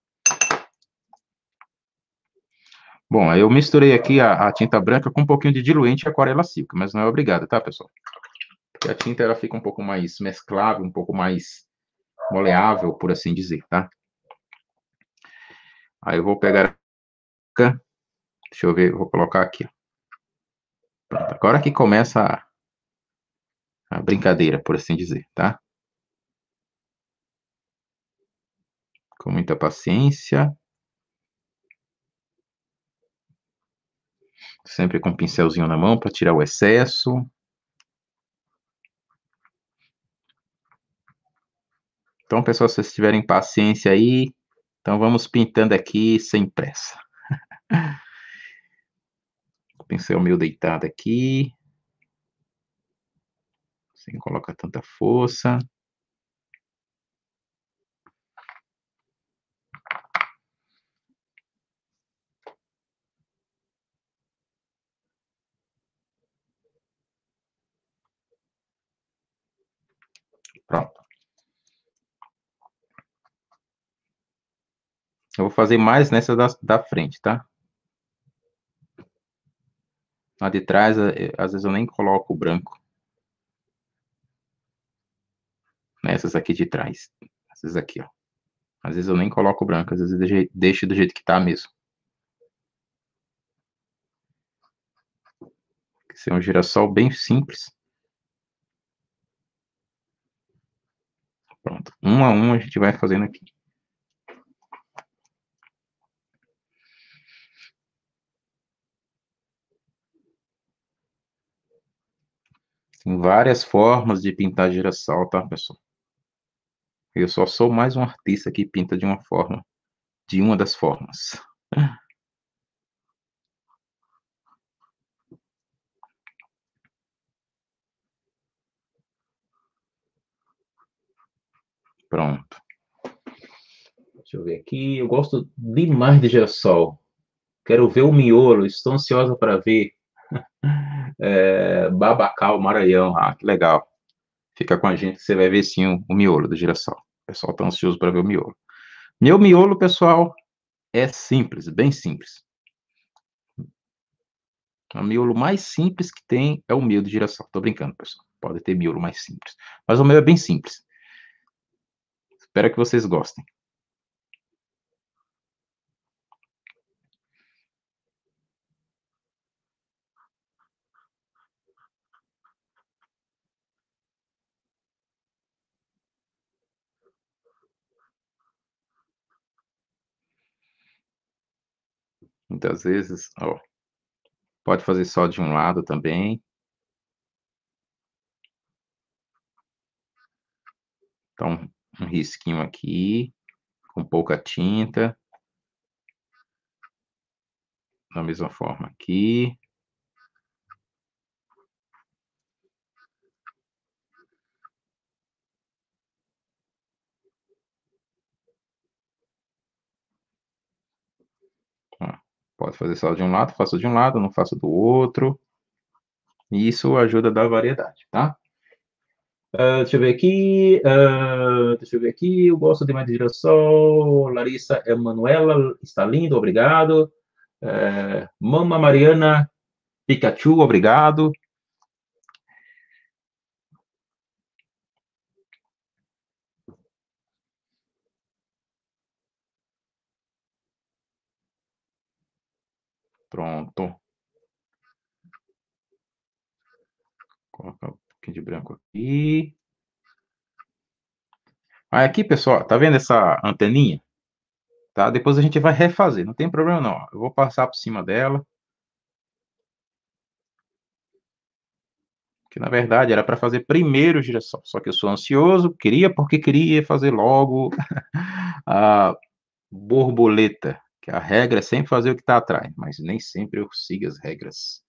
Bom, eu misturei aqui a, a, tinta branca com um pouquinho de diluente e aquarela silk, mas não é obrigado, tá, pessoal? Porque a tinta ela fica um pouco mais mesclável, um pouco mais moleável, por assim dizer, tá? Aí eu vou pegar... Deixa eu ver, vou colocar aqui. Pronto, agora que começa a a brincadeira, por assim dizer, tá? Com muita paciência. Sempre com o pincelzinho na mão para tirar o excesso. Então, pessoal, se vocês tiverem paciência aí, então vamos pintando aqui sem pressa. o pincel meu deitado aqui sem colocar tanta força. Pronto. Eu vou fazer mais nessa da, da frente, tá? Lá de trás, eh, às vezes eu nem coloco o branco. Essas aqui de trás. Essas aqui, ó. Às vezes eu nem coloco branco, às vezes deixo do jeito que tá mesmo. Esse é um girassol bem simples. Pronto. Um a um a gente vai fazendo aqui. Tem várias formas de pintar girassol, tá, pessoal? Eu só sou mais um artista que pinta de uma forma, de uma das formas. Pronto. Deixa eu ver aqui. Eu gosto demais de girassol. Quero ver o miolo. Estou ansiosa para ver. É, Babacal, Maranhão. Ah, que legal. Fica com a gente você vai ver sim o, o miolo do girassol. O pessoal está ansioso para ver o miolo. Meu miolo, pessoal, é simples, bem simples. O miolo mais simples que tem é o meu do girassol. Tô brincando, pessoal. Pode ter miolo mais simples. Mas o meu é bem simples. Espero que vocês gostem. Muitas vezes, ó, pode fazer só de um lado também. Então, um risquinho aqui, com pouca tinta. Da mesma forma aqui. Pode fazer só de um lado, faço de um lado, não faço do outro. E isso ajuda a dar variedade, tá? Uh, deixa eu ver aqui. Uh, deixa eu ver aqui. Eu gosto demais de girassol. Larissa Emanuela está lindo, obrigado. Uh, Mama Mariana Pikachu, obrigado. Pronto. Colocar um pouquinho de branco aqui. Aí aqui, pessoal, tá vendo essa anteninha? Tá? Depois a gente vai refazer, não tem problema não. Eu vou passar por cima dela. Que na verdade era para fazer primeiro o girassol, só que eu sou ansioso, queria porque queria fazer logo a borboleta, que a regra é sempre fazer o que está atrás, mas nem sempre eu sigo as regras.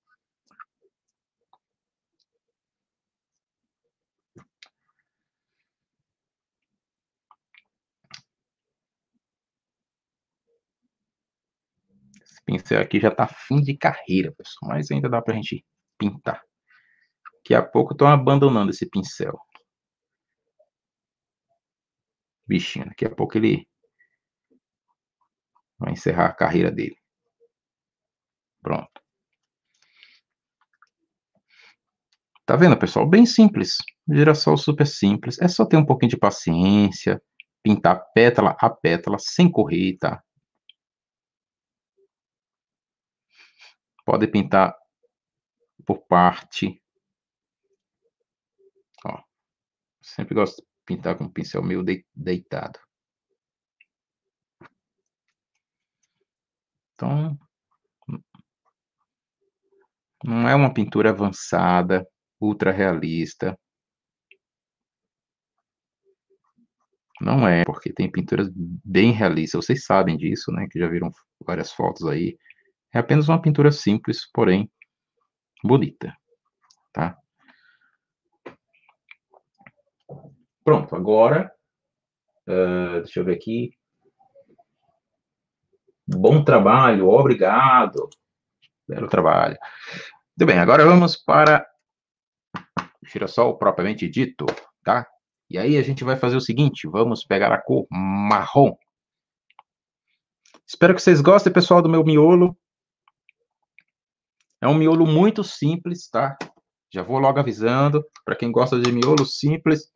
Esse pincel aqui já está fim de carreira, pessoal, mas ainda dá para a gente pintar. Daqui a pouco estou abandonando esse pincel. Bichinho, daqui a pouco ele Vai encerrar a carreira dele. Pronto. Tá vendo, pessoal? Bem simples. Girassol super simples. É só ter um pouquinho de paciência. Pintar pétala a pétala sem correr, tá? Pode pintar por parte. Ó. Sempre gosto de pintar com o pincel meio deitado. Então, não é uma pintura avançada, ultra realista. Não é, porque tem pinturas bem realistas, vocês sabem disso, né? Que já viram várias fotos aí. É apenas uma pintura simples, porém bonita, tá? Pronto, agora, uh, deixa eu ver aqui. Bom trabalho, obrigado. Belo trabalho. Muito bem, agora vamos para o girassol propriamente dito, tá? E aí a gente vai fazer o seguinte, vamos pegar a cor marrom. Espero que vocês gostem, pessoal, do meu miolo. É um miolo muito simples, tá? Já vou logo avisando, para quem gosta de miolo simples,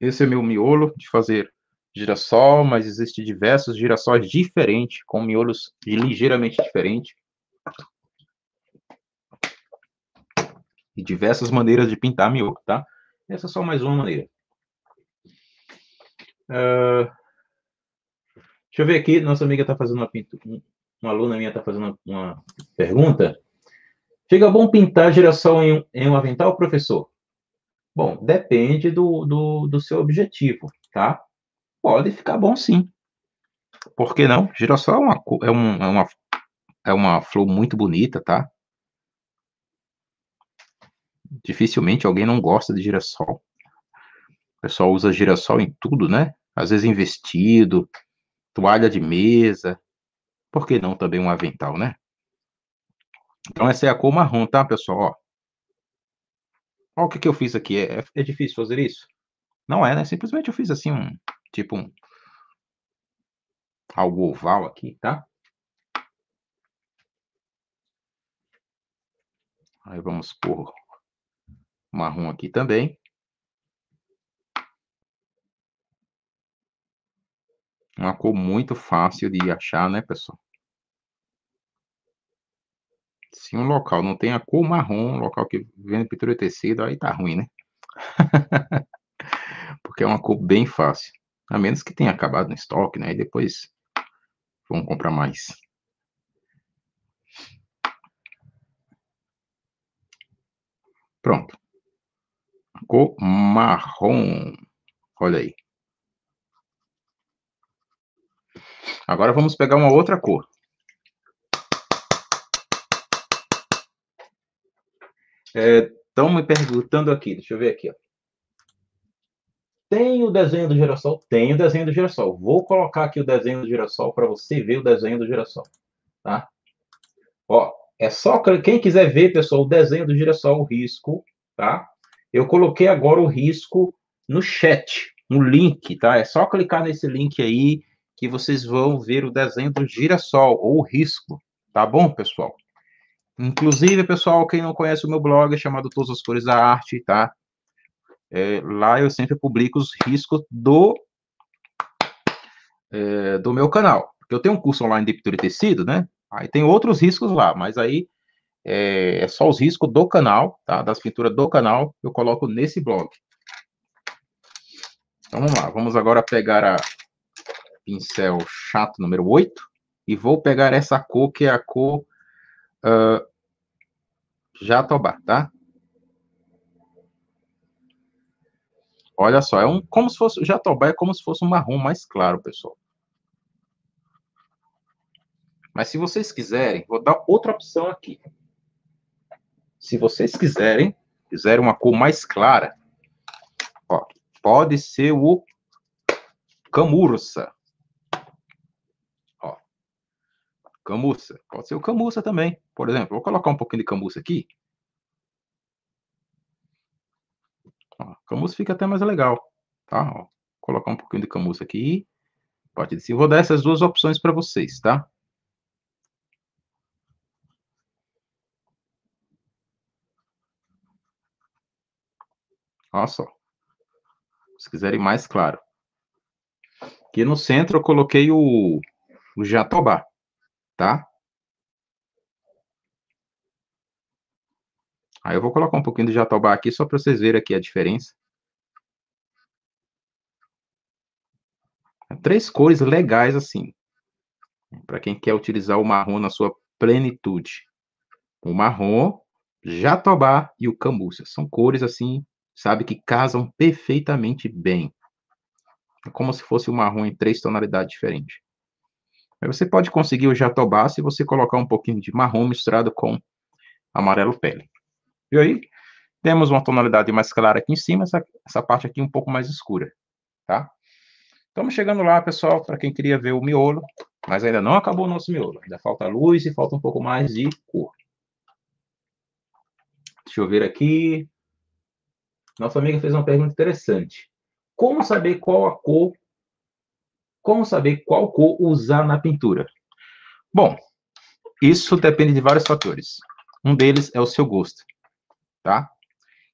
esse é meu miolo de fazer girassol, mas existem diversos girassóis diferentes, com miolos ligeiramente diferentes. E diversas maneiras de pintar miolo, tá? Essa é só mais uma maneira. Uh, deixa eu ver aqui, nossa amiga está fazendo uma pintura, uma aluna minha está fazendo uma pergunta. Fica bom pintar girassol em, em um avental, professor? Bom, depende do, do, do seu objetivo, tá? Pode ficar bom sim. Por que não? Girassol é uma, é, um, é, uma, é uma flor muito bonita, tá? Dificilmente alguém não gosta de girassol. O pessoal usa girassol em tudo, né? Às vezes em vestido, toalha de mesa. Por que não também um avental, né? Então essa é a cor marrom, tá, pessoal? Olha o que, que eu fiz aqui. É, é difícil fazer isso? Não é, né? Simplesmente eu fiz assim um, tipo um algo oval aqui, tá? Aí vamos por marrom aqui também. Uma cor muito fácil de achar, né, pessoal? Se um local não tem a cor marrom, um local que vende pintura de tecido, aí tá ruim, né? Porque é uma cor bem fácil. A menos que tenha acabado no estoque, né? E depois vão comprar mais. Pronto. Ficou marrom. Olha aí. Agora vamos pegar uma outra cor. Estão é, me perguntando aqui, deixa eu ver aqui. Ó. Tem o desenho do girassol? Tem o desenho do girassol. Vou colocar aqui o desenho do girassol para você ver o desenho do girassol. Tá? Ó, é só quem quiser ver, pessoal, o desenho do girassol, o risco, tá? Eu coloquei agora o risco no chat, um link, tá? É só clicar nesse link aí que vocês vão ver o desenho do girassol ou o risco, tá bom, pessoal? Inclusive, pessoal, quem não conhece o meu blog é chamado Todas as Cores da Arte, tá? É, lá eu sempre publico os riscos do é, do meu canal. Porque eu tenho um curso online de pintura e tecido, né? Aí tem outros riscos lá, mas aí é, é só os riscos do canal, tá? Das pinturas do canal, eu coloco nesse blog. Então vamos lá, vamos agora pegar a pincel chato número 8 e vou pegar essa cor que é a cor uh, jatobá, tá? Olha só, é um como se fosse jatobá é como se fosse um marrom mais claro, pessoal. Mas se vocês quiserem, vou dar outra opção aqui. Se vocês quiserem, quiserem uma cor mais clara, ó, pode ser o camurça. Ó, camurça. Pode ser o camurça também. Por exemplo, vou colocar um pouquinho de camurça aqui. Ó, camurça fica até mais legal, tá? Ó, colocar um pouquinho de camurça aqui. Pode ser. Vou dar essas duas opções para vocês, tá? Olha só. Se quiserem mais claro. Aqui no centro eu coloquei o, o jatobá, tá? Aí eu vou colocar um pouquinho de jatobá aqui só para vocês verem aqui a diferença. Três cores legais assim. Para quem quer utilizar o marrom na sua plenitude. O marrom, jatobá e o camurça. São cores assim sabe que casam perfeitamente bem. É como se fosse o marrom em três tonalidades diferentes. Aí você pode conseguir o jatobá se você colocar um pouquinho de marrom misturado com amarelo pele. E aí, temos uma tonalidade mais clara aqui em cima, essa, essa parte aqui um pouco mais escura, tá? Estamos chegando lá, pessoal, para quem queria ver o miolo, mas ainda não acabou o nosso miolo. Ainda falta luz e falta um pouco mais de cor. Deixa eu ver aqui. Nossa amiga fez uma pergunta interessante. Como saber qual a cor, como saber qual cor usar na pintura? Bom, isso depende de vários fatores. Um deles é o seu gosto, tá?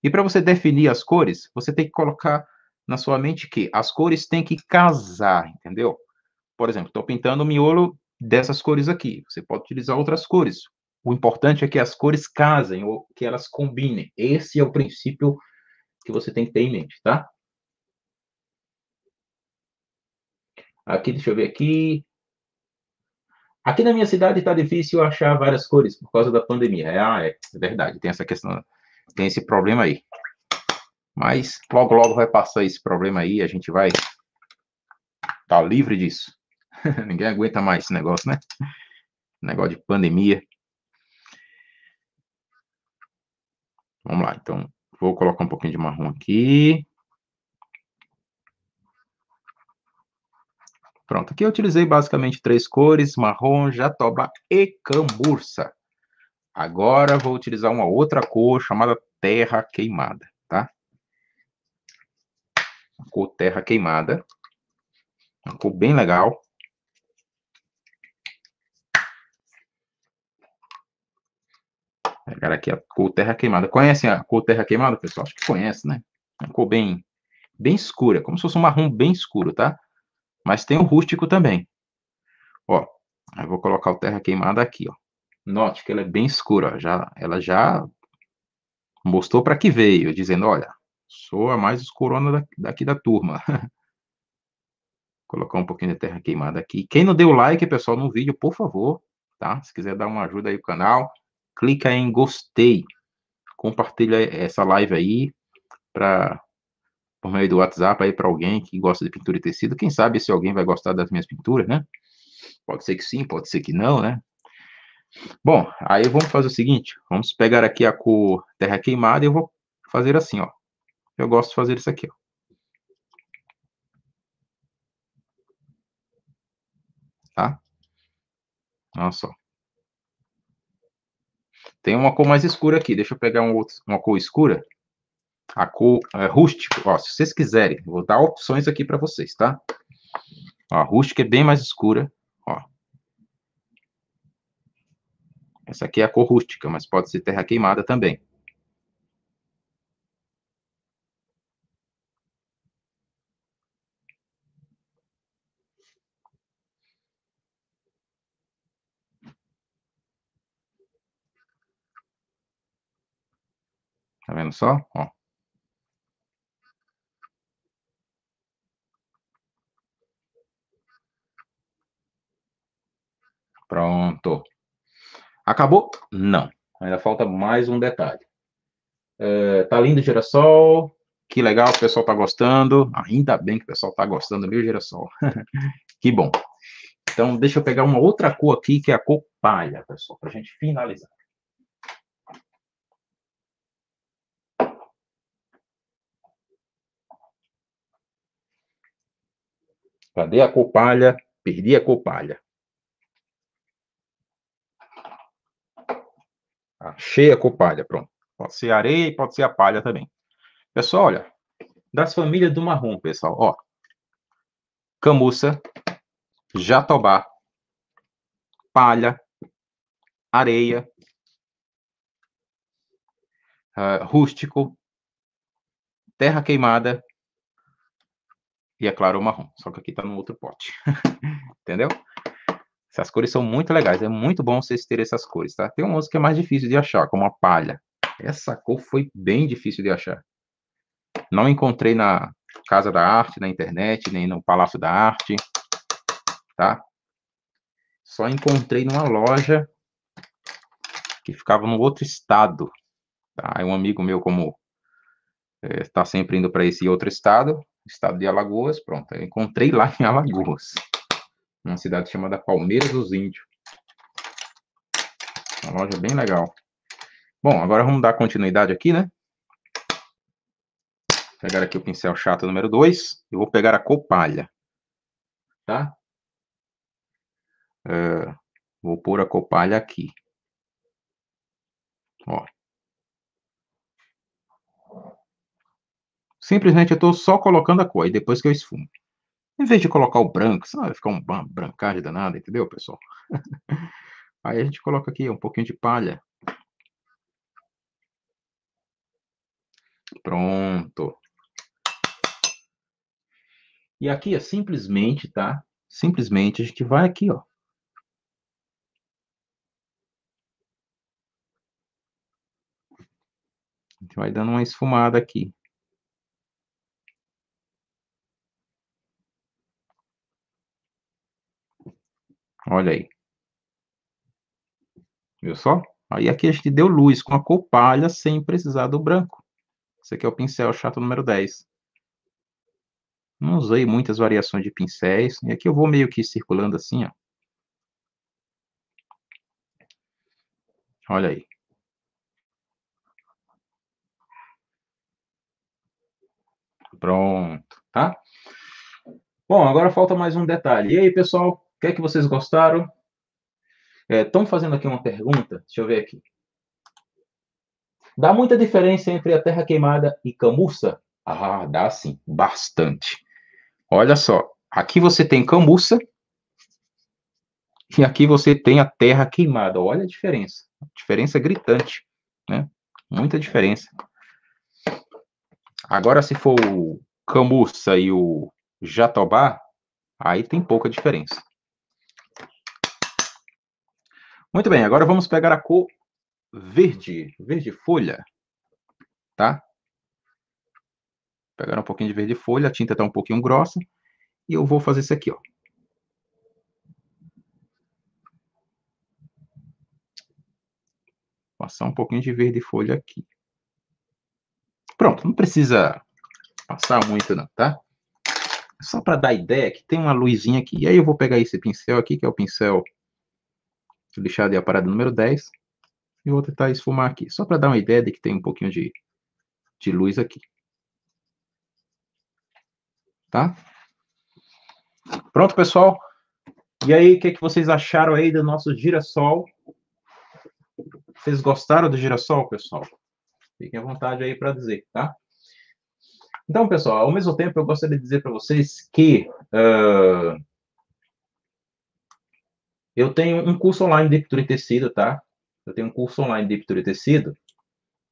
E para você definir as cores, você tem que colocar na sua mente que as cores têm que casar, entendeu? Por exemplo, estou pintando o miolo dessas cores aqui. Você pode utilizar outras cores. O importante é que as cores casem ou que elas combinem. Esse é o princípio que você tem que ter em mente, tá? Aqui, deixa eu ver aqui. Aqui na minha cidade está difícil achar várias cores por causa da pandemia. É, ah, é, é verdade, tem essa questão, tem esse problema aí. Mas logo, logo vai passar esse problema aí, a gente vai estar tá livre disso. Ninguém aguenta mais esse negócio, né? Negócio de pandemia. Vamos lá, então. Vou colocar um pouquinho de marrom aqui. Pronto, aqui eu utilizei basicamente três cores, marrom, jatoba e camurça. Agora vou utilizar uma outra cor chamada terra queimada, tá? A cor terra queimada. Uma cor bem legal. Pegar aqui a cor terra queimada. Conhecem a cor terra queimada, pessoal? Acho que conhece, né? Uma cor bem, bem escura, como se fosse um marrom bem escuro, tá? Mas tem o rústico também. Ó, eu vou colocar o terra queimada aqui, ó. Note que ela é bem escura. Já, ela já mostrou para que veio, dizendo, olha, sou a mais escurona daqui da turma. colocar um pouquinho de terra queimada aqui. Quem não deu like, pessoal, no vídeo, por favor, tá? Se quiser dar uma ajuda aí pro canal, clica em gostei. compartilha essa live aí para por meio do WhatsApp aí para alguém que gosta de pintura e tecido. Quem sabe se alguém vai gostar das minhas pinturas, né? Pode ser que sim, pode ser que não, né? Bom, aí vamos fazer o seguinte, vamos pegar aqui a cor terra queimada e eu vou fazer assim, ó. Eu gosto de fazer isso aqui, ó. Tá? Olha só. Tem uma cor mais escura aqui. Deixa eu pegar um outro, uma cor escura. A cor é, rústico. Ó, se vocês quiserem, vou dar opções aqui para vocês, tá? Ó, a rústica é bem mais escura. Ó. Essa aqui é a cor rústica, mas pode ser terra queimada também. Tá vendo só? Ó. Pronto. Acabou? Não. Ainda falta mais um detalhe. É, tá lindo o girassol. Que legal, o pessoal tá gostando. Ainda bem que o pessoal tá gostando do meu girassol. que bom. Então, deixa eu pegar uma outra cor aqui, que é a cor palha, pessoal, para a gente finalizar. Cadê a cor palha? Perdi a cor palha. Achei a cor palha, pronto. Pode ser areia e pode ser a palha também. Pessoal, olha, das famílias do marrom, pessoal, ó. Camuça, jatobá, palha, areia, uh, rústico, terra queimada e, é claro, o marrom. Só que aqui está no outro pote. Entendeu? Essas cores são muito legais. É muito bom vocês terem essas cores, tá? Tem umas que é mais difícil de achar, como a palha. Essa cor foi bem difícil de achar. Não encontrei na Casa da Arte, na internet, nem no Palácio da Arte, tá? Só encontrei numa loja que ficava no outro estado. Tá? Um amigo meu, como está é, sempre indo para esse outro estado, estado de Alagoas, pronto, eu encontrei lá em Alagoas, uma cidade chamada Palmeiras dos Índios. Uma loja bem legal. Bom, agora vamos dar continuidade aqui, né? Vou pegar aqui o pincel chato número 2 e vou pegar a cor palha, tá? Uh, vou pôr a cor palha aqui. Ó. Simplesmente eu estou só colocando a cor, e depois que eu esfumo. Em vez de colocar o branco, senão vai ficar um brancagem danada, entendeu, pessoal? Aí a gente coloca aqui um pouquinho de palha. Pronto. E aqui é simplesmente, tá? Simplesmente a gente vai aqui, ó. A gente vai dando uma esfumada aqui. Olha aí. Viu só? Aí aqui a gente deu luz com a cor palha sem precisar do branco. Esse aqui é o pincel chato número 10. Não usei muitas variações de pincéis. E aqui eu vou meio que circulando assim, ó. Olha aí. Pronto, tá? Bom, agora falta mais um detalhe. E aí, pessoal, que é que vocês gostaram? Estão é, fazendo aqui uma pergunta, deixa eu ver aqui. Dá muita diferença entre a terra queimada e camuça? Ah, dá sim, bastante. Olha só, aqui você tem camuça e aqui você tem a terra queimada. Olha a diferença, diferença gritante, né? Muita diferença. Agora, se for o camuça e o jatobá, aí tem pouca diferença. Muito bem, agora vamos pegar a cor verde, verde folha, tá? Pegar um pouquinho de verde folha, a tinta está um pouquinho grossa, e eu vou fazer isso aqui, ó. Passar um pouquinho de verde folha aqui. Pronto, não precisa passar muito não, tá? Só para dar ideia que tem uma luzinha aqui. E aí eu vou pegar esse pincel aqui, que é o pincel lixado e a parada número 10, e vou tentar esfumar aqui, só para dar uma ideia de que tem um pouquinho de, de luz aqui. Tá? Pronto, pessoal? E aí, o que, que vocês acharam aí do nosso girassol? Vocês gostaram do girassol, pessoal? Fiquem à vontade aí para dizer, tá? Então, pessoal, ao mesmo tempo, eu gostaria de dizer para vocês que uh, eu tenho um curso online de pintura e tecido, tá? Eu tenho um curso online de pintura e tecido.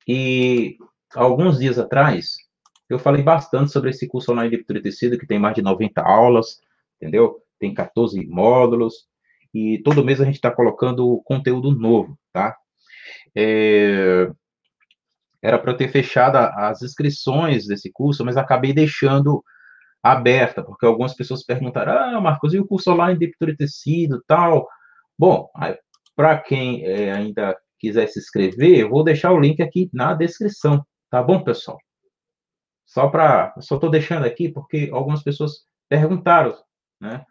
E alguns dias atrás, eu falei bastante sobre esse curso online de pintura e tecido, que tem mais de 90 aulas, entendeu? Tem 14 módulos. E todo mês a gente está colocando conteúdo novo, tá? É, era para eu ter fechado as inscrições desse curso, mas acabei deixando aberta, porque algumas pessoas perguntaram: ah, Marcos, e o curso online de pintura e tecido tal? Bom, para quem é, ainda quiser se inscrever, eu vou deixar o link aqui na descrição, tá bom, pessoal? Só para. Só estou deixando aqui porque algumas pessoas perguntaram, né?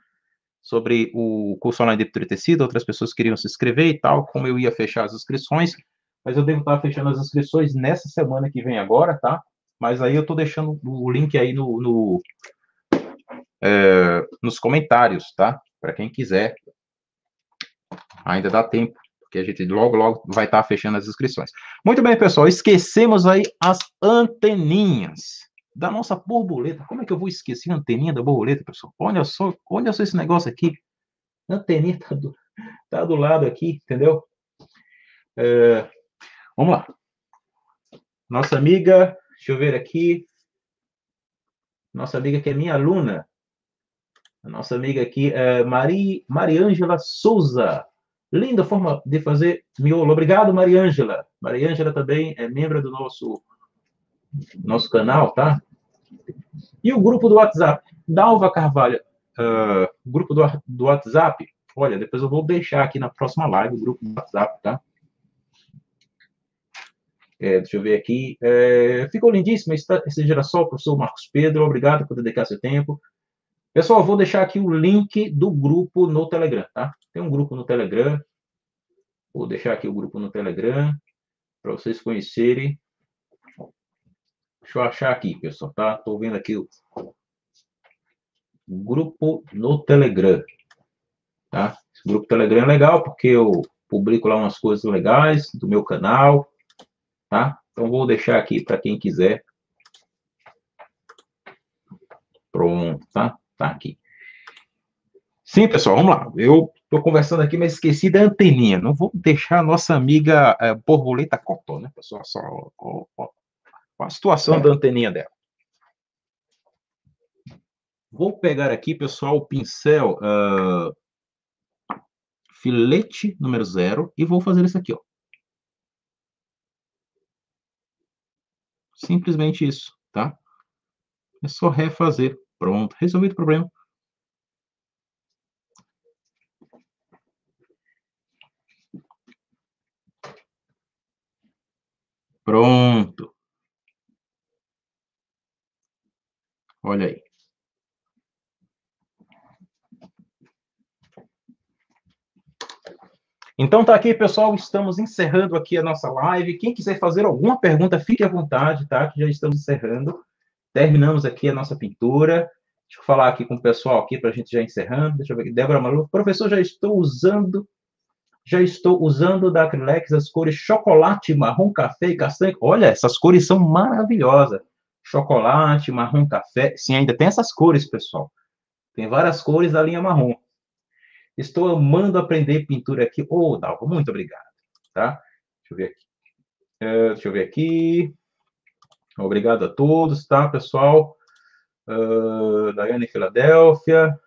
Sobre o curso online de pintura e tecido, outras pessoas queriam se inscrever e tal, como eu ia fechar as inscrições, mas eu devo estar fechando as inscrições nessa semana que vem agora, tá? Mas aí eu estou deixando o link aí no, no é, nos comentários, tá? Para quem quiser. Ainda dá tempo, porque a gente logo, logo vai estar fechando as inscrições. Muito bem, pessoal. Esquecemos aí as anteninhas da nossa borboleta. Como é que eu vou esquecer a anteninha da borboleta, pessoal? Olha só, olha só esse negócio aqui. A anteninha tá do, tá do lado aqui, entendeu? É, Vamos lá. Nossa amiga, deixa eu ver aqui. Nossa amiga que é minha aluna. A nossa amiga aqui é Mari, Mariângela Souza. Linda forma de fazer miolo. Obrigado, Mariângela. Mariângela também é membro do nosso, nosso canal, tá? E o grupo do WhatsApp. Dalva Carvalho. Uh, grupo do, do WhatsApp. Olha, depois eu vou deixar aqui na próxima live o grupo do WhatsApp, tá? É, deixa eu ver aqui. É, ficou lindíssima esse girassol, professor Marcos Pedro. Obrigado por dedicar seu tempo. Pessoal, vou deixar aqui o link do grupo no Telegram, tá? Tem um grupo no Telegram. Vou deixar aqui o grupo no Telegram para vocês conhecerem. Deixa eu achar aqui, pessoal, tá? Estou vendo aqui o grupo no Telegram, tá? Esse grupo Telegram é legal porque eu publico lá umas coisas legais do meu canal tá? Então, vou deixar aqui para quem quiser. Pronto, tá? Tá aqui. Sim, pessoal, vamos lá. Eu estou conversando aqui, mas esqueci da anteninha. Não vou deixar a nossa amiga é, borboleta cotó, né, pessoal? Só ó, ó, a situação da anteninha dela. Vou pegar aqui, pessoal, o pincel uh, filete número zero e vou fazer isso aqui, ó. Simplesmente isso, tá? É só refazer. Pronto, resolvido o problema. Pronto. Olha aí. Então tá aqui, pessoal, estamos encerrando aqui a nossa live. Quem quiser fazer alguma pergunta, fique à vontade, tá? Que já estamos encerrando. Terminamos aqui a nossa pintura. Deixa eu falar aqui com o pessoal aqui para a gente já encerrando. Deixa eu ver aqui. Débora Malu. Professor, já estou usando, já estou usando da Acrylex as cores chocolate, marrom, café e castanho. Olha, essas cores são maravilhosas. Chocolate, marrom, café. Sim, ainda tem essas cores, pessoal. Tem várias cores da linha marrom. Estou amando aprender pintura aqui. Ô, oh, Dalva, muito obrigado. Tá? Deixa eu ver aqui. Uh, deixa eu ver aqui. Obrigado a todos, tá, pessoal? Uh, Daiane Filadélfia.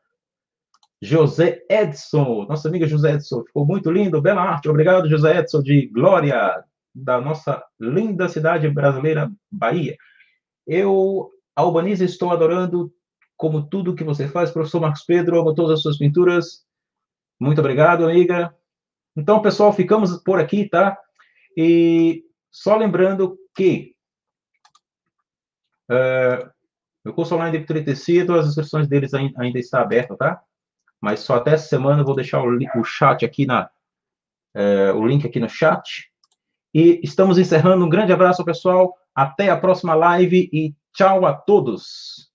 José Edson, nossa amiga José Edson, ficou muito lindo, bela arte. Obrigado, José Edson, de Glória, da nossa linda cidade brasileira, Bahia. Eu, Albaniza, estou adorando como tudo que você faz. Professor Marcos Pedro, amo todas as suas pinturas. Muito obrigado, amiga. Então, pessoal, ficamos por aqui, tá? E só lembrando que Uh, meu curso online de Tecido, as inscrições deles ainda, ainda está aberta, tá? Mas só até essa semana eu vou deixar o, o chat aqui na... Uh, o link aqui no chat. E estamos encerrando. Um grande abraço, pessoal. Até a próxima live e tchau a todos.